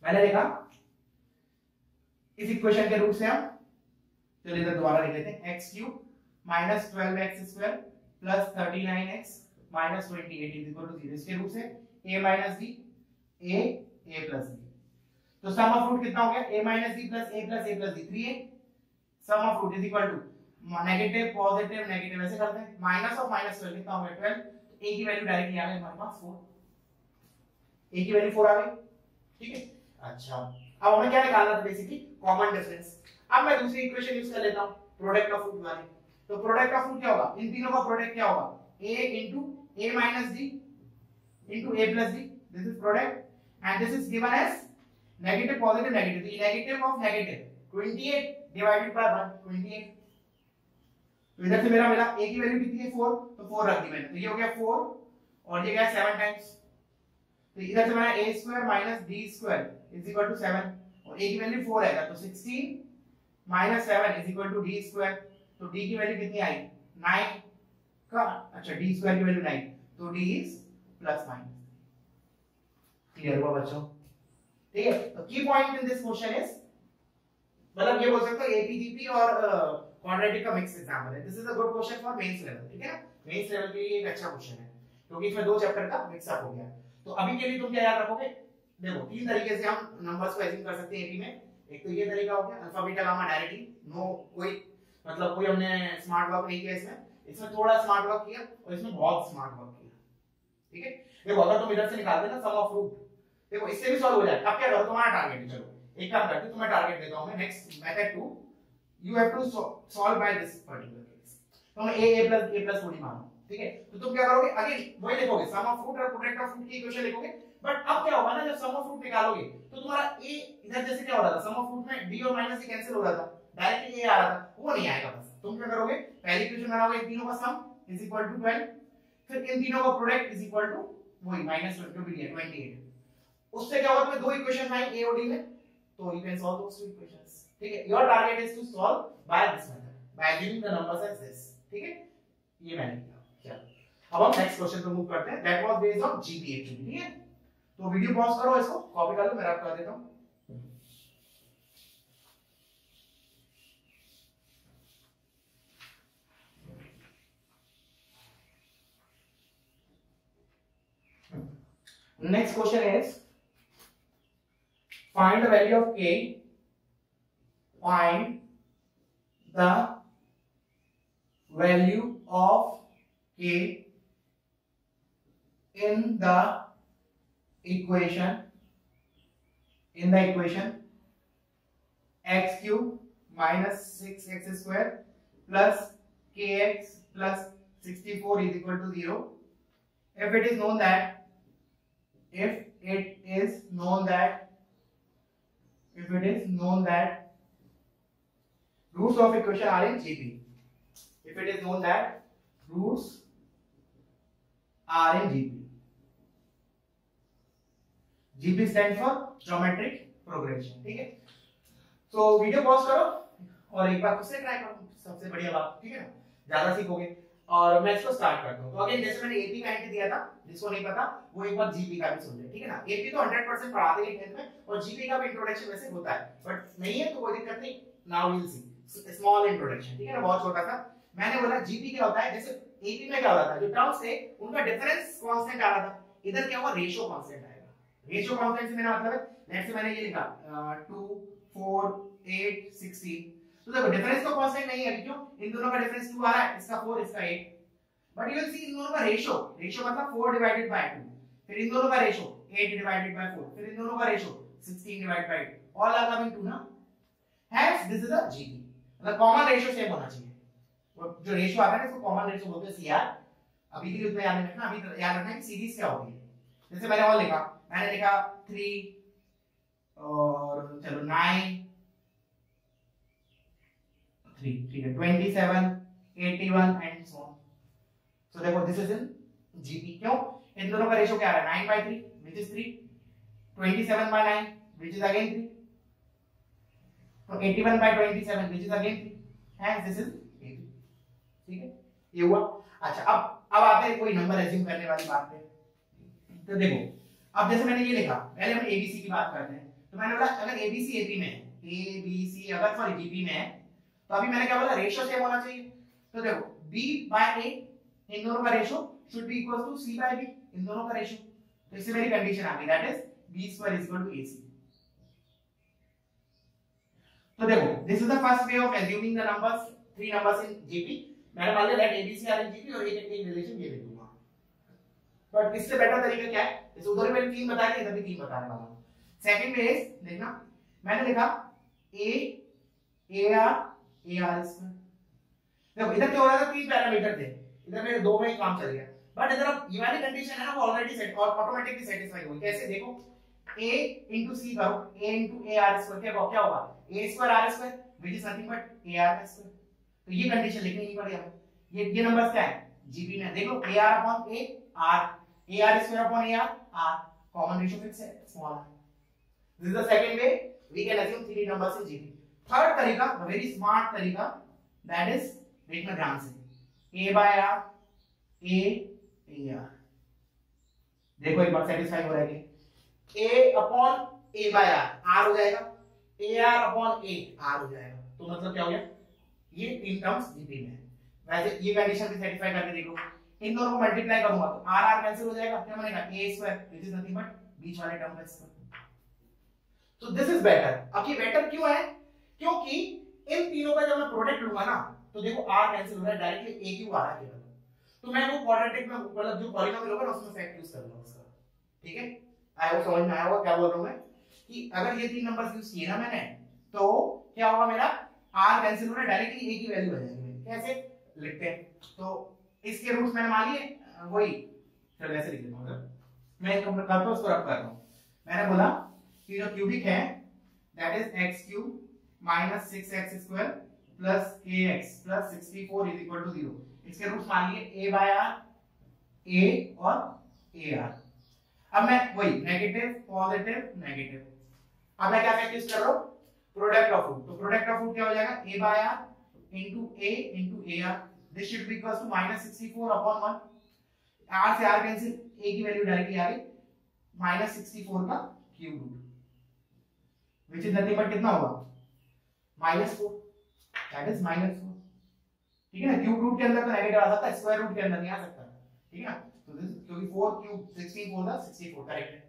मैंने लिखा, इस इक्वेशन के रूट से हम, चलिए इधर दोबारा लिख लेते हैं। X cube minus twelve x square plus thirty nine x minus twenty eight is equal to zero इसके रूट से a minus D a a plus D तो सम ऑफ़ रूट कितना हो गया? A minus D plus a plus a plus D three A sum of root is equal to negative positive negative ऐसे करते हैं। Minus of minus twelve कितना हो गया? ट्वेल्व तो a की वैल्यू डायरेक्टली आ गई हमारे पास फोर a की वैल्यू फोर आ गई ठीक है? अच्छा। अब हमें क्या निकालना था बेसिकली कॉमन डिफरेंस अब मैं दूसरी इक्वेशन यूज़ कर लेता हूँ प्रोडक्ट ऑफ़ रूट वाली। तो प्रोडक्ट ऑफ़ रूट क्या होगा? इन तीनों का प्रोडक्ट क्या होगा? A into a minus d into a plus b. This is product and this is given as negative, positive, negative. The negative of negative 28 divided by 1 28. तो इधर से मेरा मिला a की वैल्यू कितनी है? 4 तो 4 रख दी मैंने। तो ये हो गया 4 और ये गया 7 टाइम्स तो इधर से मेरा a square minus d square is equal to 7 और a की वैल्यू 4 आएगा तो 16 minus 7 is equal to d square तो d की वैल्यू कितनी आई? 9 का अच्छा d स्क्वायर की वैल्यू 9 तो d is plus minus clear हुआ बच्चों? ठीक है? तो key point in this question is मतलब ये बोल सकते हो एपीजीपी और क्वाड्रेटिक का मिक्स एग्जांपल है। This is a good question for Mains level ठीक है? मेंस लेवल के लिए एक अच्छा क्वेश्चन है, क्योंकि इसमें दो चैप्टर का मिक्स अप हो गया। तो अभी के लिए तुम क्या याद रखोगे? देखो, तीन तरीके से हम नंबर्स को एज्यूम कर सकते हैं एपी में। एक तो ये तरीका हो गया alpha beta gamma directly no कोई मतलब कोई हमने स्मार्ट वर्क नहीं किया इसमें। इसमें थोड़ा स्मार्ट वर्क किया और इसमें बहुत स्मार्ट वर्क किया। ठीक है? देखो, अगर तुम इधर से निकाल देना सम ऑफ़ रूट देखो, इससे भी सॉल्व हो जाएगा। अब क्या करो? तुम्हारा टारगेट है। चलो, एक काम करते तुम्हें टारगेट देता हूँ मैं। Next method 2 you have to solve by this particular case तुम a a plus a plus थोड़ी मानो। ठीक है? तो तुम क्या करोगे? अगेन, वही लिखोगे। सम ऑफ़ फ्रूट और प्रोडक्ट ऑफ़ फ्रूट की इक्वेशन लिखोगे। बट अब क्या होगा ना, जब सम ऑफ़ फ्रूट निकालोगे तो तुम्हारा a इधर जैसे क्या हो रहा था? सम ऑफ़ फ्रूट में d और माइनस से कैंसिल हो रहा था। डायरेक्टली a आ रहा था वो नहीं आएगा बस। तुम क्या करोगे? पहली इक्वेशन बनाओगे इन तीनों का सम इज़ इक्वल टू 12 फिर इन तीनों का प्रोडक्ट इज़ इक्वल टू वही माइनस जो भी है 28 उससे क्या होगा तुम्हें? दो इक्वेशन आए, a और d में। तो you can solve those equations ठीक है? Your target is to solve by this method by giving the numbers as this ठीक है? ये मैंने किया। चलो। अब हम नेक्स्ट क्वेश्चन पे मूव करते हैं। That was based on GP ठीक है? तो वीडियो पॉज करो इसको कॉपी कर लो, मैं रब कर देता हूँ। Next question is find the value of k. Find the value of k in the equation in the equation x cube minus 6x square plus kx plus 64 is equal to 0 if it is known that if it is known that if it is known that roots of equation are in GP if it is known that roots are in GP GP stands for geometric progression ठीक है तो video pause करो और एक बार खुद से try करो सबसे बढ़िया बात ठीक है ना ज़्यादा सीखोगे और मैं इसको स्टार्ट करता हूँ तो अगेन, जैसे मैंने एपी का एंट्री दिया था, जिसको नहीं पता, वो एक बार जीपी का भी सुन ले, ठीक है ना? एपी तो 100% पढ़ाते हैं टेंथ में और जीपी का भी इंट्रोडक्शन वैसे होता है। बट नहीं है तो कोई दिक्कत नहीं now will see small introduction ठीक है ना? बहुत छोटा सा। मैंने बोला जीपी क्या होता है? जैसे एपी में क्या हो रहा था? जो टर्म्स थे उनका डिफरेंस कांस्टेंट आ रहा था। इधर क्या हुआ? रेशियो कांस्टेंट आएगा। रेशियो कांस्टेंट से मेरा मतलब है लेट्स से मैंने ये लिखा 2 4 8 16 तो देखो डिफरेंस तो कांस्टेंट नहीं है, क्यों? इन दोनों का डिफरेंस 2 आ रहा है, इसका 4 इसका 8 बट यू विल सी इन दोनों का रेशियो रेशियो मतलब 4 डिवाइडेड बाय 2 फिर इन दोनों का रेशियो 8 डिवाइडेड बाय 4 फिर इन दोनों का ratio 16 divided by 8 all are coming to ना? Has this is a GP मतलब कॉमन रेशियो सेम होना चाहिए. वो जो रेशियो आता है इसको कॉमन रेशियो बोलते हैं सीआर अभी के लिए उतना याद रखना, अभी तो याद रखना कि सीरीज़ क्या होती है. जैसे मैंने और लिखा, मैंने लिखा 3 और चलो 9 3 ठीक है 27 81 एंड सो सो देखो दिस इज़ इन जीपी क्यों? इन दोनों का रेशियो क्या है? 9 by 3 which is 3 27 by 9 which is again 3 तो 81 by 27 which is again 3 hence, this is 80 ठीक है? ये हुआ। अच्छा अब अब आते हैं कोई नंबर एज्यूम करने वाली बात पे तो देखो, अब जैसे मैंने ये लिखा, पहले हम एबीसी की बात करते हैं। तो मैंने बोला, अगर एबीसी एपी में है एबीसी अगर सॉरी जीपी में है तो अभी मैंने क्या बोला रेशियो सेम होना चाहिए। तो देखो बी बाय ए इन दोनों का ratio should be equal to C by B इन दोनों का रेशियो तो इससे मेरी कंडीशन आ गई that is B square is equal to AC तो देखो this is the first way of assuming the numbers three numbers in GP मैंने लिया that ABC are in GP और ये टेक्निक रिलेशन ये लिख दूँगा बट इससे बेटर तरीका क्या है? इस उधर मैंने तीन बताया इधर भी तीन बताने वाला हूँ। सेकंड वे इज़ देखना, मैंने लिखा ए ए आर ए देखो, इधर क्या हो रहा था? तीन पैरामीटर थे। इधर मेरे दो में ही काम चल गया। बट इधर अब ये वाली कंडीशन है ना, वो ऑलरेडी सेट और ऑटोमेटिकली सेटिस्फाई हुई। कैसे देखो? A into c करो। A into a स्क्वायर क्या क्या होगा a square r square which is nothing but a square तो ये कंडीशन लिखनी ही पड़ेगा ये ये नंबर्स क्या है? जीपी में। देखो, a a, r a square upon r common ratio fix है। Small this is the second way we can assume three numbers in GP third तरीका वेरी स्मार्ट तरीका दैट इज़ देखना ध्यान से a by r, a a, r. देखो एक बार satisfy हो रहा है a upon a by r r हो जाएगा। A, r upon a, r हो जाएगा। तो मतलब क्या हो गया? ये तीन टर्म्स जीपी में है। वैसे ये कंडीशन भी सेटिस्फाई करके देखो। इन दोनों को मल्टीप्लाई करूँगा तो r r कैंसिल हो जाएगा। क्या बनेगा? A square which is nothing but बीच वाले टर्म का स्क्वायर तो दिस इज़ बेटर अब ये बेटर क्यों है? क्योंकि इन तीनों का जब मैं प्रोडक्ट लूँगा ना तो देखो आर कैंसिल हो रहा है डायरेक्टली ए क्यू आ रहा है केवल तो मैं वो क्वाड्रेटिक में मतलब जो पॉलीनोमियल होगा ना, उसमें फैक्ट यूज़ करूँगा उसका। ठीक है? आई होप समझ में आया होगा क्या बोल रहा हूँ मैं? कि अगर ये तीन नंबर्स यूज़ किए ना मैंने तो क्या होगा मेरा? आर कैंसिल हो रहा है डायरेक्टली ए की वैल्यू आ जाएगी कैसे? लिखते हैं। तो इसके रूट्स मैंने मान लिए, वही। चलो ऐसे लिख देता हूँ मतलब मैं कंप्लीट करता हूँ, उसको रब कर रहा हूँ। मैंने बोला कि जो क्यूबिक है that is x cube minus six x square plus K x plus sixty four is equal to zero इसके रूट्स मान लिए a बाय आर a और a r. अब मैं वही नेगेटिव पॉजिटिव नेगेटिव अब मैं क्या प्रैक्टिस कर रहा हूँ? प्रोडक्ट ऑफ़ रूट तो प्रोडक्ट ऑफ़ रूट क्या हो जाएगा? a by r into a into ar this should be equals to minus 64 upon 1 r से r कैंसिल a की वैल्यू डायरेक्टली आ गई. Minus 64 का cube root which is nothing but कितना होगा? Minus 4 that is minus 4 ठीक है ना? क्यूब रूट के अंदर तो नेगेटिव आ सकता है स्क्वायर रूट के अंदर नहीं आ सकता। ठीक है ना? तो दिस क्योंकि 4 क्यूब 64 था 64 करेक्ट है।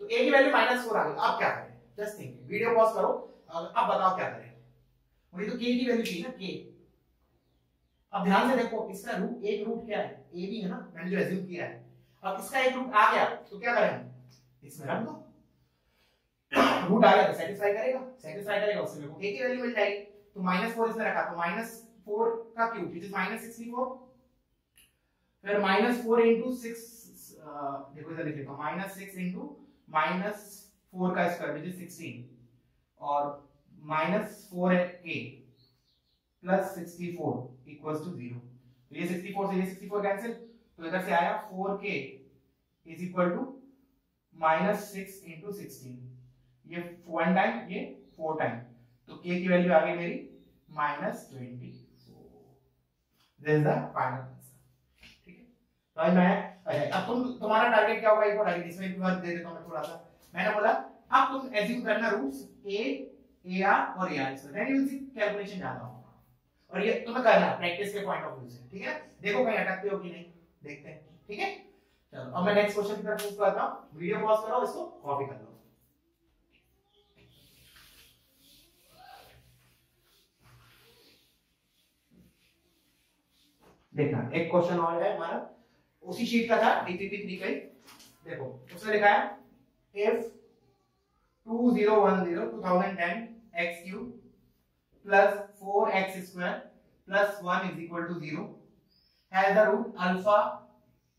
तो a की वैल्यू -4 आ गई। अब क्या करें? जस्ट थिंक वीडियो पॉज करो। अब बताओ क्या करें? मुझे तो k की वैल्यू चाहिए ना, k अब ध्यान से देखो, इसका रूट एक रूट क्या है? A भी है ना? मैंने जो एज्यूम किया है। अब इसका एक रूट आ गया तो क्या करें? इसमें रख दो। रूट आ गया तो सेटिस्फाई करेगा। सेटिस्फाई करेगा, उससे मेरे को k की वैल्यू मिल जाएगी। तो -4 इसमें रखा तो -4 का क्यूब व्हिच इज़ -64 फिर -4 into 6 देखो इधर लिख लेता हूँ। -6 into -4 का स्क्वायर व्हिच इज़ 16 और -4k प्लस 64 इक्वल्स टू 0 तो ये 64 से ये 64 कैंसिल तो इधर से आया 4k is equal to minus six into sixteen ये वन टाइम ये फोर टाइम तो k की वैल्यू आ गई मेरी minus twenty this the final तो मैं अब तुम, तुम्हारा टारगेट क्या होगा एक और आगे इसमें भी दे देता हूँ थोड़ा सा। मैंने बोला, अब तुम एज्यूम करना रूट्स a ar और ar इसमें। देन यू सी कैलकुलेशन ज़्यादा होगा और ये तुम्हें करना प्रैक्टिस के पॉइंट ऑफ़ व्यू से। ठीक है? देखो कहीं अटकते हो कि नहीं। देखते हैं। ठीक है? चलो, अब मैं नेक्स्ट क्वेश्चन की तरफ़ मूव करता हूँ। वीडियो पॉज करो इसको कॉपी कर लो। देखना। एक क्वेश्चन और है हमारा। उसी शीट का था डीपीपी थ्री का देखो, उसने लिखा है if two zero one zero two thousand ten x cube plus four x square plus one is equal to zero has the root alpha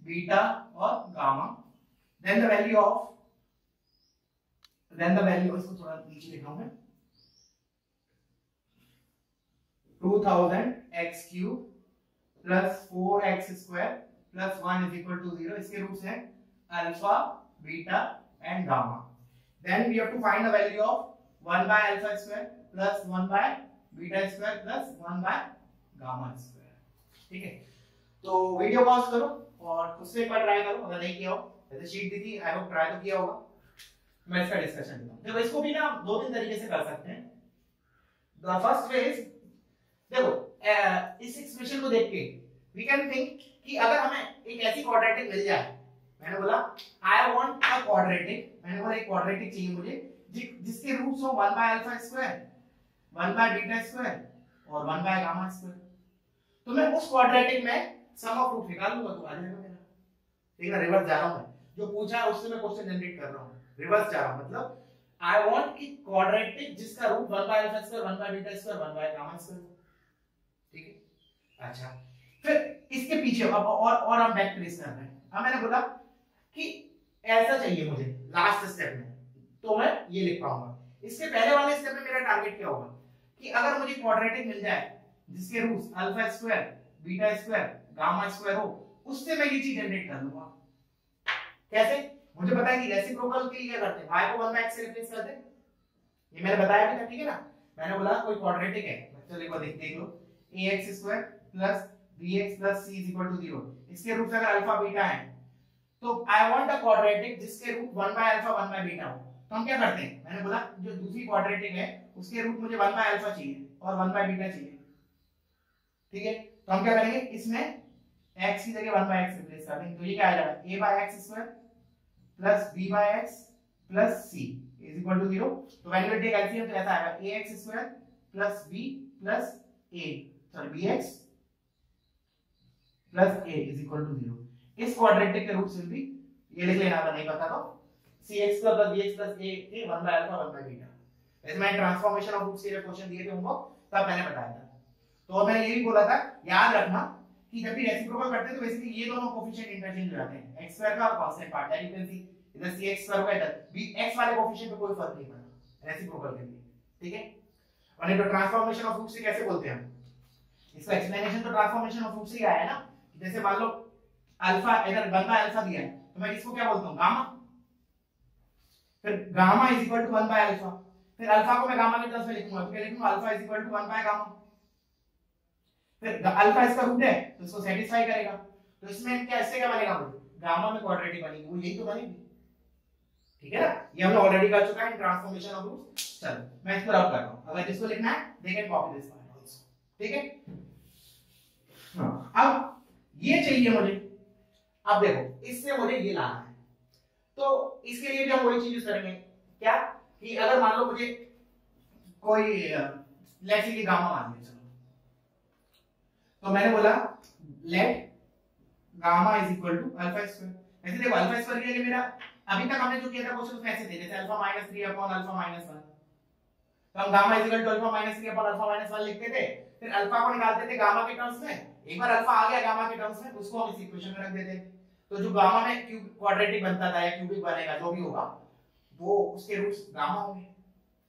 beta और gamma then the value of then the value इसको थोड़ा नीचे लिखा हूँ मैं। Two thousand x cube plus four x square plus one is equal to zero इसके root है alpha beta and gamma then we have to find the value of one by alpha square plus one by beta square plus one by gamma square ठीक है? तो video pause करो और खुद से try करो। अगर नहीं किया हो जैसे शीट दी थी आई होप ट्राई तो किया होगा। मैं इसका डिस्कशन देखो, इसको भी ना दो तीन तरीके से कर सकते हैं। द फ़र्स्ट वे इज़ देखो इस एक्सप्रेशन को देख के वी कैन थिंक कि अगर हमें एक ऐसी क्वाड्रेटिक मिल जाए मैंने बोला आई वांट अ क्वाड्रेटिक मैंने बोला एक क्वाड्रेटिक चाहिए मुझे जि, जिसके रूट्स हो 1 by alpha square 1 by beta square और 1 बाय गामा स्क्वायर तो मैं उस क्वाड्रेटिक में सम ऑफ़ रूट निकाल लूँगा तो आ जाएगा मेरा। ठीक है रिवर्स जा रहा हूँ मैं। जो पूछा है उससे मैं क्वेश्चन जनरेट कर रहा हूँ। रिवर्स जा रहा हूँ मतलब आई वांट कि क्वाड्रेटिक जिसका root 1 by alpha square 1 by beta square 1 by gamma square ठीक है? अच्छा फिर इसके पीछे अब और और हम बैक ट्रेस कर रहे हैं अब मैंने बोला कि ऐसा चाहिए मुझे लास्ट स्टेप में। तो मैं ये लिख पाऊँगा। इसके पहले वाले स्टेप में मेरा टारगेट क्या होगा? कि अगर मुझे क्वाड्रेटिक मिल जाए, जिसके roots alpha square beta square gamma square हो, उससे मैं ये चीज़ जनरेट कर लूँगा कैसे? मुझे पता है कि रेसिप्रोकल के लिए करते हैं। y को 1 x से रिप्लेस करते हैं। ये मैंने बताया भी था, ठीक है ना? मैंने बोला कोई क्वाड्रेटिक है। चलो एक बार देख देख लो। Ax square plus bx plus c is equal to 0 इसके रूट्स अगर अल्फ़ा बीटा है तो आई वांट अ क्वाड्रेटिक जिसके root 1 by alpha 1 by beta हो। तो हम क्या करते हैं? मैंने बोला, जो दूसरी क्वाड्रेटिक है, उसके रूट मुझे 1 बाय अल्फ़ा चाहिए और 1 बाय बीटा चाहिए। ठीक है? तो हम क्या करेंगे? इसमें x की जगह 1 बाय x रिप्लेस कर देंगे। तो ये क्या आ जाएगा? a by x square plus b by x plus c is equal to zero तो व्हेन यू टेक एलसीएम तो ऐसा आएगा, ax square plus b plus a sorry bx plus a is equal to zero इस quadratic के roots will be ये लिख लेना अगर नहीं पता तो। Cx plus bx plus a के 1 बाय अल्फ़ा 1 बाय बीटा ऐसे मैंने ट्रांसफॉर्मेशन ऑफ़ रूट्स के क्वेश्चन दिए थे उनको, तब मैंने बताया था। तो मैंने ये भी बोला था, याद रखना कि जब भी रेसिप्रोकल करते हैं तो बेसिकली ये दोनों कोफिशिएंट इंटरचेंज हो जाते हैं। X स्क्वायर का कांस्टेंट पार्ट कैन सी इधर cx स्क्वायर होगा इधर। B, x वाले कोफिशिएंट पे कोई फ़र्क नहीं पड़ता रेसिप्रोकल के लिए। ठीक है? और ये तो ट्रांसफॉर्मेशन ऑफ़ रूट से कैसे बोलते हैं इसका एक्सप्लेनेशन तो ट्रांसफॉर्मेशन ऑफ़ रूट से ही आया है ना? जैसे मान लो अल्फ़ा इधर वन बाय अल्फ़ा दिया है तो मैं इसको क्या बोलता हूँ? गामा फिर gamma is equal to 1 by alpha फिर अल्फ़ा को मैं गामा के टर्म्स में लिखूँगा तो क्या लिखूँगा? Alpha is equal to 1 by gamma फिर अल्फ़ा इसका रूट है तो इसको सेटिस्फाई करेगा। तो इसमें क्या, इससे क्या बनेगा गामा में क्वाड्रेटिक बनेगी, वो यही तो बनेगी। ठीक है ना? ये हमने ऑलरेडी कर चुका है ट्रांसफॉर्मेशन ऑफ़ रूट्स चलो, मैं इसको रब कर रहा हूँ अगर जिसको लिखना है? दे कैन कॉपी दिस ठीक हाँ? अब ये चाहिए मुझे। अब देखो, इससे मुझे ये लाना है। तो इसके लिए भी हम वही चीज़ यूज़ करेंगे। क्या? कि अगर मान लो मुझे कोई लेट्स से गामा मान लिया, चलो। तो मैंने बोला let gamma is equal to alpha square ऐसे देखो अल्फ़ा स्क्वायर के लिए मेरा अभी तक हमने जो किया था क्वेश्चन उसमें ऐसे थे, जैसे alpha minus three upon alpha minus one तो हम gamma is equal to alpha minus three upon alpha minus one लिखते थे। फिर अल्फ़ा को निकालते थे गामा के टर्म्स में। एक बार अल्फ़ा आ गया गामा के टर्म्स में, उसको हम इस इक्वेशन में रख देते तो जो गामा में क्यूब क्वाड्रेटिक बनता था या क्यूबिक बनेगा, जो भी होगा, वो उसके रूट्स गामा होंगे।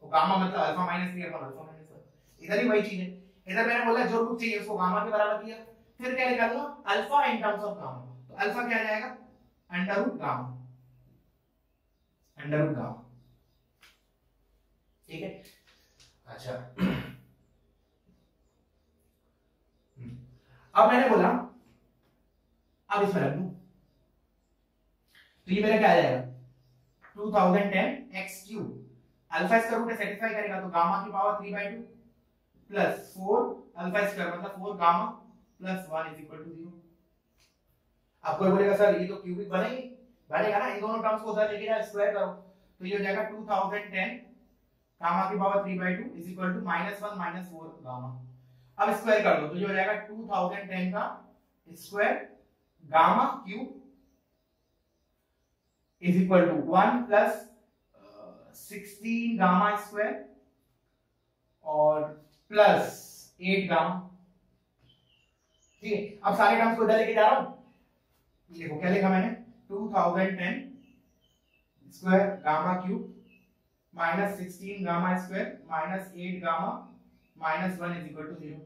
तो गामा मतलब alpha minus three upon alpha minus one इधर भी वही चीज़ है। इधर मैंने बोला, जो रूट चाहिए उसको गामा के बराबर किया। फिर क्या निकालूँगा alpha in terms of gamma. तो अल्फ़ा क्या आ जाएगा? Under root gamma. Under root gamma. ठीक है? अच्छा। अब मैंने बोला, अब इसमें रख दूँ। तो ये मेरा क्या आ जाएगा? 2010 x क्यूब अल्फ़ा इसका रूट सेटिस्फाई करेगा तो गामा की power 3 by 2 plus 4 alpha square मतलब 4 gamma plus 1 is equal to 0 अब कोई बोलेगा, सर, ये तो क्यूबिक बनेगी। बनेगा ना? इन दोनों टर्म्स को उधर लेके स्क्वायर करो। तो ये हो जाएगा 2010 गामा की power 3 by 2 is equal to minus one minus four gamma अब स्क्वायर कर दो तो ये हो जाएगा 2010 का square gamma is equal to 1 plus uh, 16 gamma square और प्लस एट गामा ठीक है अब सारे टर्म्स को इधर लेके जा रहा हूँ। देखो क्या लिखा मैंने? 2010 square gamma cube minus 16 gamma square minus eight gamma minus 1 is equal to 0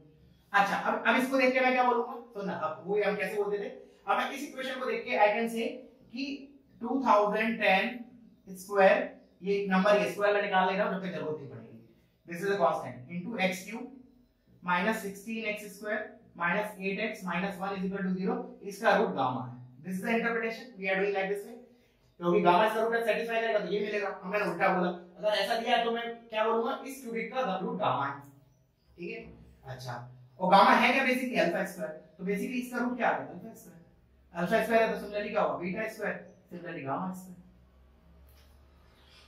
अच्छा अब अब इसको देख के मैं क्या बोलूँगा? तो ना, अब वो हम कैसे बोलते थे? अब मैं इस इक्वेशन को देख के आई कैन से कि 2010 स्क्वायर ये नंबर ये स्क्वायर में निकाल ले रहा हूँ, जब तक ज़रूरत नहीं पड़ेगी। This is a constant into x cube minus 16x square minus 8x minus 1 is equal to 0 इसका रूट गामा है। This is the interpretation we are doing like this way क्योंकि गामा इसका रूट सेटिस्फाई करेगा तो ये मिलेगा। अब मैंने उल्टा बोला। अगर ऐसा दिया तो मैं क्या बोलूँगा? इस क्यूबिक का रूट गामा है। ठीक है? अच्छा। और गामा है क्या बेसिकली अल्फ़ा स्क्वायर तो बेसिकली इसका रूट क्या आ गया? अल्फ़ा स्क्वायर अल्फ़ा स्क्वायर है तो सिमिलरली क्या होगा beta square similarly gamma square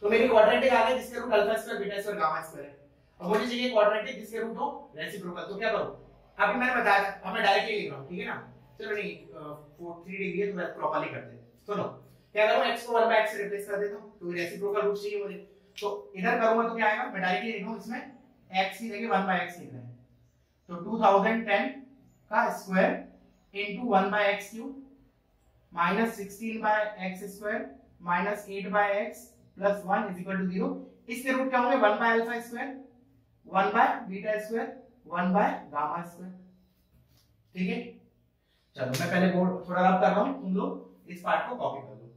तो मेरी क्वाड्रेटिक आ गया जिसके root alpha square beta square gamma square है। और मुझे चाहिए क्वाड्रेटिक जिसके रूट हो रेसिप्रोकल तो क्या करूँ? अभी मैंने बताया था, अब मैं डायरेक्टली लिख रहा हूँ, ठीक है ना? चलो नहीं 3 डिग्री है तो मैं प्रॉपर्ली करते हैं। सुनो, क्या करूँ? x को 1 बाय x से रिप्लेस कर देता हूँ तो रेसिप्रोकल रूट चाहिए मुझे। तो इधर करूँगा तो क्या आएगा? मैं डायरेक्टली लिख रहा हूँ इसमें x की जगह 1 बाय x लिख रहे तो 2010 का square into 1 by x cube minus 16 by x square minus 8 by x plus 1 is equal to 0 इसके रूट क्या होंगे? 1 by alpha square 1 by beta square 1 by gamma square ठीक है? चलो, मैं पहले बोर्ड थोड़ा रब कर रहा हूँ, तुम लोग इस पार्ट को कॉपी कर लो।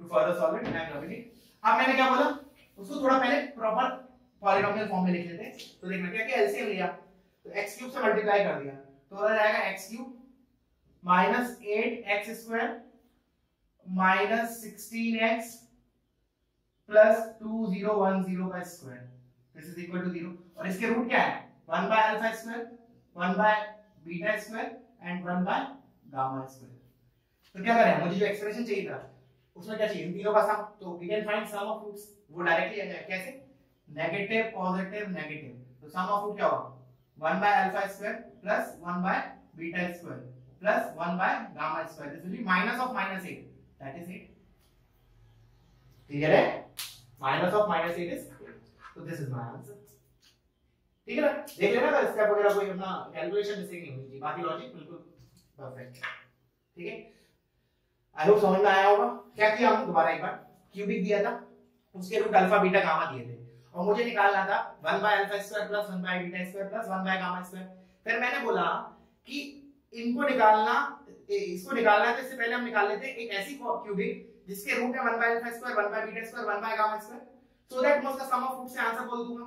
To further solve it I am rubbing it अब मैंने क्या बोला? उसको थोड़ा पहले प्रॉपर पॉलिनोमियल फॉर्म में लिख लेते हैं। तो देखना क्या क्या? एलसीएम लिया। तो x क्यूब से मल्टीप्लाई कर दिया। तो हो जाएगा x cube minus eight x square minus sixteen x plus two zero one zero का square this is equal to zero और इसके रूट क्या है? One by alpha square one by beta square and one by gamma square तो क्या करें? मुझे जो एक्सप्रेशन चाहिए था, उसमें क्या चाहिए? इन तीनों का सम तो we can find sum of roots वो डायरेक्टली आ जाएगा कैसे? नेगेटिव पॉजिटिव नेगेटिव तो सम ऑफ़ क्या होगा? 1 by alpha square plus 1 by beta square plus 1 by gamma square. This will be minus of minus 8 that is it clear है? Minus of minus 8 is so, this is my answer. ठीक है ना? देख लेना अगर step वगैरह कोई अपना कैलकुलेशन मिस्टेक नहीं चाहिए बाकी लॉजिक बिल्कुल परफेक्ट ठीक है? आई होप समझ में आया होगा। क्या किया हमने दोबारा एक बार? क्यूबिक दिया था। उसके रूट अल्फ़ा बीटा गामा दिए थे। और मुझे निकालना था। One by alpha square plus 1 by beta square plus 1 by gamma square फिर मैंने बोला कि इनको निकालना इसको निकालना है तो इससे पहले हम निकाल लेते हैं एक ऐसी क्यूबिक जिसके रूट है 1 by alpha square 1 by beta square 1 by gamma square so that मैं उसका सम ऑफ़ रूट से आंसर बोल दूँगा।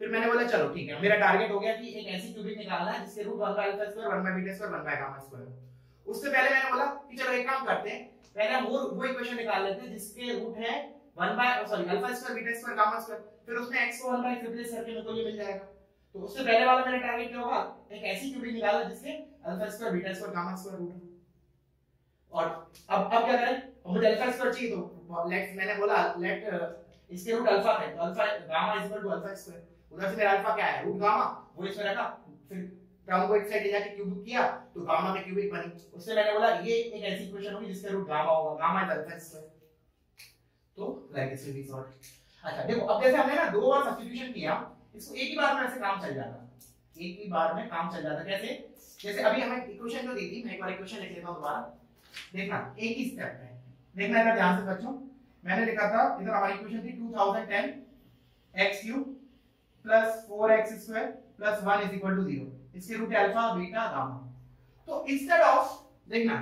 फिर मैंने बोला, चलो, ठीक है, मेरा टारगेट हो गया कि एक ऐसी क्यूबिक निकालना है जिसके root 1 by alpha square 1 by beta square 1 by gamma square उससे पहले मैंने बोला कि चलो एक काम करते हैं, पहले हम वो वो इक्वेशन निकाल लेते हैं जिसके रूट है 1 by sorry alpha square beta square gamma square फिर उसमें x को 1 बाय रिप्लेस करके मेरे को ये मिल जाएगा। तो उससे पहले वाला मेरा टारगेट क्या होगा एक ऐसी क्यूबिक निकालना जिसके alpha square beta square gamma square root हो। और अब अब क्या करें? अब मुझे अल्फ़ा स्क्वायर चाहिए तो लेट मैंने बोला लेट इसके रूट अल्फ़ा है तो alpha gamma is equal to alpha square उधर से मेरा अल्फ़ा क्या है? रूट गामा वो इसमें रखा फिर टर्म को एक साइड ले जाके क्यूबिक किया तो गामा में क्यूबिक बनी। उससे मैंने बोला, ये एक ऐसी इक्वेशन होगी जिसका रूट गामा होगा। गामा इज़ अल्फ़ा स्क्वायर तो लाइक विल बी सॉल्व अच्छा देखो, अब जैसे हमने ना दो बार सब्स्टिट्यूशन किया, इसको एक ही बार में ऐसे काम चल जाता। एक ही बार में काम चल जाता। कैसे जैसे अभी हमें इक्वेशन जो दी थी मैं एक बार इक्वेशन लिख लेता हूँ दोबारा। देखना, एक ही स्टेप है। देखना इधर ध्यान से बच्चों, मैंने लिखा था, इधर हमारी इक्वेशन थी 2010 x cube plus 4x square plus 1 is equal to 0 इसके रूट अल्फ़ा बीटा गामा तो इंस्टेड ऑफ़ देखना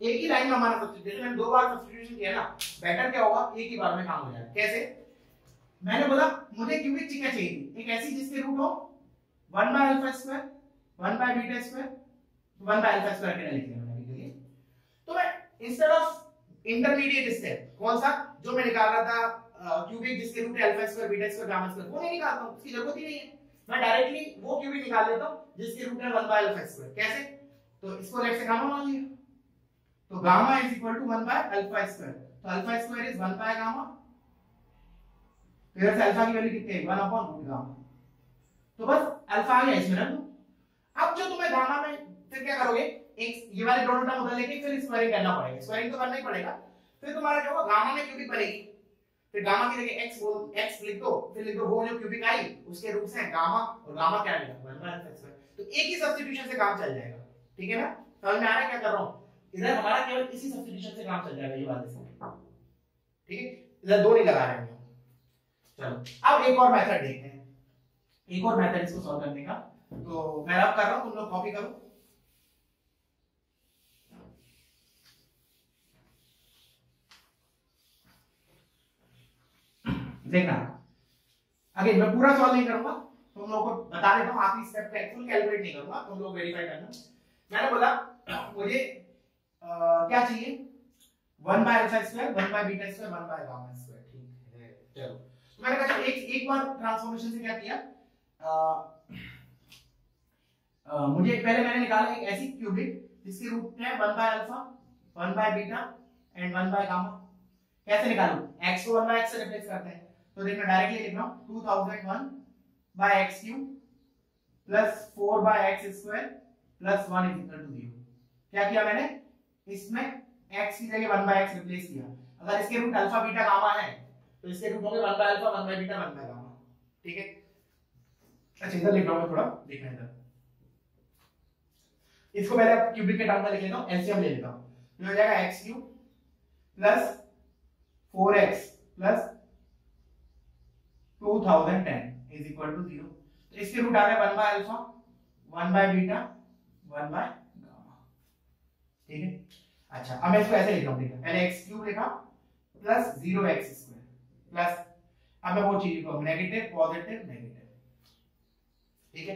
एक ही लाइन में हमारा सब्स्टिट्यूशन मैंने दो बार सब्स्टिट्यूशन किया ना बेटर क्या होगा? एक ही बार में काम हो जाएगा। कैसे? मैंने बोला, मुझे क्यूबिक चिकन चाहिए। थी एक ऐसी जिसके रूट हो 1 by alpha square 1 by beta square 1 by alpha square के लिख लिया मैंने के तो मैं इंस्टेड ऑफ़ इंटरमीडिएट स्टेप कौन सा? जो मैं निकाल रहा था क्यूबिक जिसके root alpha square beta square gamma square वो नहीं निकालता हूँ, उसकी ज़रूरत ही नहीं है। मैं डायरेक्टली वो क्यूबिक निकाल लेता हूँ, जिसके रूट है 1 बाय अल्फ़ा स्क्वायर कैसे? तो इसको लेट से गामा मान लिया। तो gamma is equal to 1 by alpha square तो alpha square is 1 by gamma. फिर से अल्फ़ा की वैल्यू कितनी है? 1 अपॉन रूट गामा. तो बस अल्फ़ा आ गया इसमें रख दो अब जो तुम्हें गामा में फिर क्या करोगे? एक ये वाले दोनों टर्म उधर लेके फिर स्क्वायरिंग करना पड़ेगा। स्क्वायरिंग तो करना ही पड़ेगा। फिर तुम्हारा क्या होगा? गामा में क्यूबिक बनेगी। फिर गामा की जगह x बोल, x लिख दो। फिर लिख दो वो जो क्यूबिक आई, उसके रूट्स हैं गामा, और गामा क्या मिला? 1 बाय अल्फ़ा स्क्वायर तो एक ही सब्स्टिट्यूशन से काम चल जाएगा। ठीक है ना? समझ में आ रहा है क्या कर रहा हूँ? इधर हमारा केवल इसी सब्स्टिट्यूशन से काम चल जाएगा, ये वाले से ठीक है? इधर दो नहीं लगा रहे हैं। चलो, अब एक और मेथड देखते हैं। एक और मेथड इसको सॉल्व करने का। तो मैं अब कर रहा हूँ, तुम लोग कॉपी करो। देखना। अगेन, मैं पूरा सॉल्व नहीं करूँगा। तुम लोगों को बता देता हूँ आखिरी स्टेप का फुल कैलकुलेट नहीं करूँगा। तुम लोग वेरीफाई करना। मैंने बोला, मुझे क्या चाहिए? 1 by alpha square 1 by beta square 1 by gamma square ठीक है चलो। तो मैंने कहा एक एक बार ट्रांसफॉर्मेशन से क्या किया? आ, आ, मुझे पहले मैंने निकाला एक ऐसी क्यूबिक जिसकी रूट है 1 by alpha 1 by beta and 1 by gamma. कैसे निकालूं? x को 1 बाय x से रिप्लेस करते हैं। तो देखना डायरेक्टली लिख रहा हूँ 2001 by x cube plus 4 by x square plus 1 is equal to 0 क्या किया मैंने? इसमें x की जगह 1 by x रिप्लेस किया। अगर इसके रूट अल्फ़ा बीटा गामा है तो इसके रूट होंगे 1 by alpha 1 by beta 1 by gamma ठीक है? अच्छा इधर लिख रहा हूँ थोड़ा, देखना इधर। इसको पहले क्यूबिक के टर्म में लिख लेता हूँ एलसीएम ले लेता हूँ। ये हो जाएगा x cube plus 4x plus 2010 is equal to 0 तो इसके रूट आ गए 1 by alpha 1 by beta 1 by gamma ठीक है? अच्छा अब मैं इसको ऐसे लिख रहा हूँ पहले x क्यूब लिखा प्लस 0x स्क्वायर प्लस अब मैं वो चीज़ लिखूँगा नेगेटिव पॉजिटिव नेगेटिव ठीक है?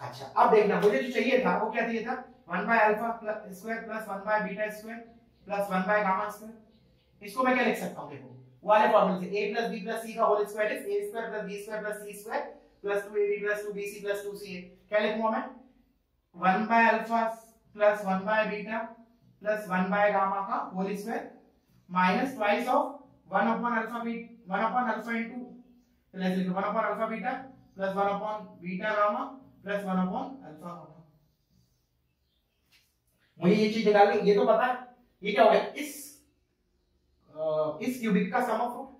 अच्छा अब देखना, मुझे जो चाहिए था, वो क्या चाहिए था? 1 by alpha square plus 1 by beta square plus 1 by gamma square इसको मैं क्या लिख सकता हूँ, देखो वाले फॉर्मूले से, a b c का whole square is a square plus b square plus c square plus 2ab plus 2bc plus 2ca क्या लिखूँगा मैं? 1 by alpha plus 1 by beta plus 1 by gamma का whole square minus twice of one upon alpha beta one upon alpha into plus one upon alpha beta plus one upon beta gamma plus one upon alpha gamma. मुझे ये चीज़ निकालनी ये तो पता है ये क्या हो गया? इस आ, इस क्यूबिक का सम ऑफ़ रूट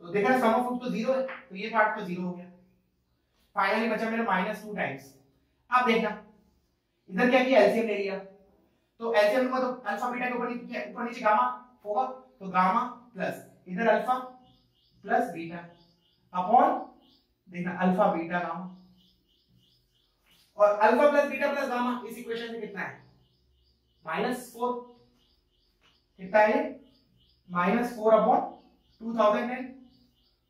तो देखा सम ऑफ़ तो ज़ीरो है तो ये पार्ट तो ज़ीरो हो गया। फाइनली बचा मेरा माइनस टू टाइम्स अब देखना। इधर क्या किया? एलसीएम ले लिया। तो एलसीएम लूँगा तो अल्फ़ा बीटा के ऊपर ऊपर नीचे गामा होगा तो गामा प्लस इधर अल्फ़ा प्लस बीटा अपॉन देखना अल्फ़ा बीटा गामा और alpha plus beta plus gamma इस इक्वेशन से कितना है? माइनस फोर कितना है? Minus four upon two thousand ten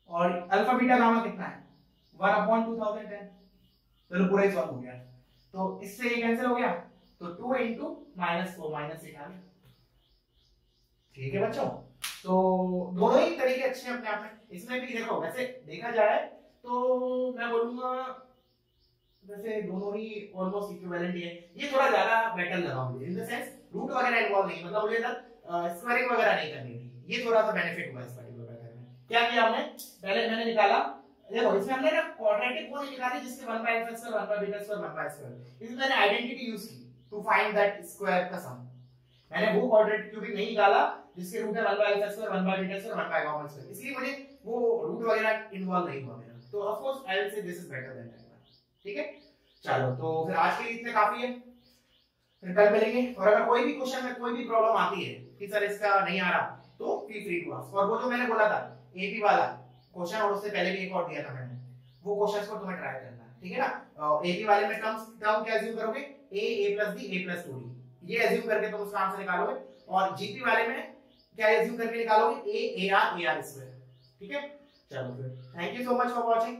और अल्फ़ा बीटा गामा कितना है? One upon two thousand ten चलो पूरा ही सॉल्व हो गया। तो इससे ये कैंसिल हो गया। तो two into minus four minus eight आ गया। ठीक है बच्चों? तो दोनों ही तरीके अच्छे हैं अपने आप में। इसमें भी देखो, वैसे देखा जाए तो मैं बोलूँगा, वैसे दोनों ही ऑलमोस्ट इक्विवेलेंट है ये थोड़ा ज़्यादा बेटर लगा मुझे इन द सेंस रूट वगैरह इन्वॉल्व नहीं मतलब मुझे इधर स्क्वायरिंग वगैरह नहीं करनी थी। ये थोड़ा सा बेनिफिट हुआ इस पर्टिकुलर पेपर में। क्या किया हमने? पहले मैंने निकाला देखो, इसमें हमने ना क्वाड्रेटिक वो निकाली जिसके 1 by x square 1 by beta square 1 by square इसमें मैंने आइडेंटिटी यूज़ की टू फाइंड दैट स्क्वायर का सम मैंने वो क्वाड्रेटिक क्यूबिक नहीं निकाला जिसके रूट है 1 by x square 1 by beta square 1 by gamma square इसलिए मुझे वो रूट वगैरह इन्वॉल्व नहीं हुआ मेरा। तो of course I will say this is better than that ठीक है? चलो तो फिर आज के लिए इतने काफ़ी है। फिर कल मिलेंगे। और अगर कोई भी क्वेश्चन में कोई भी प्रॉब्लम आती है कि सर इसका नहीं आ रहा तो फ्री टू आस्क और वो जो मैंने बोला था एपी वाला क्वेश्चन और उससे पहले भी एक और दिया था मैंने वो क्वेश्चंस को तुम्हें ट्राई करना है, ठीक है ना? ए बी वाले में टर्म्स टर्म क्या अज्यूम करोगे? A a plus b a plus two d ये अज्यूम करके तुम उसका आंसर निकालोगे और जीपी वाले में क्या अज्यूम करके निकालोगे? A a r a r square ठीक है? चलो फिर। Thank you so much for watching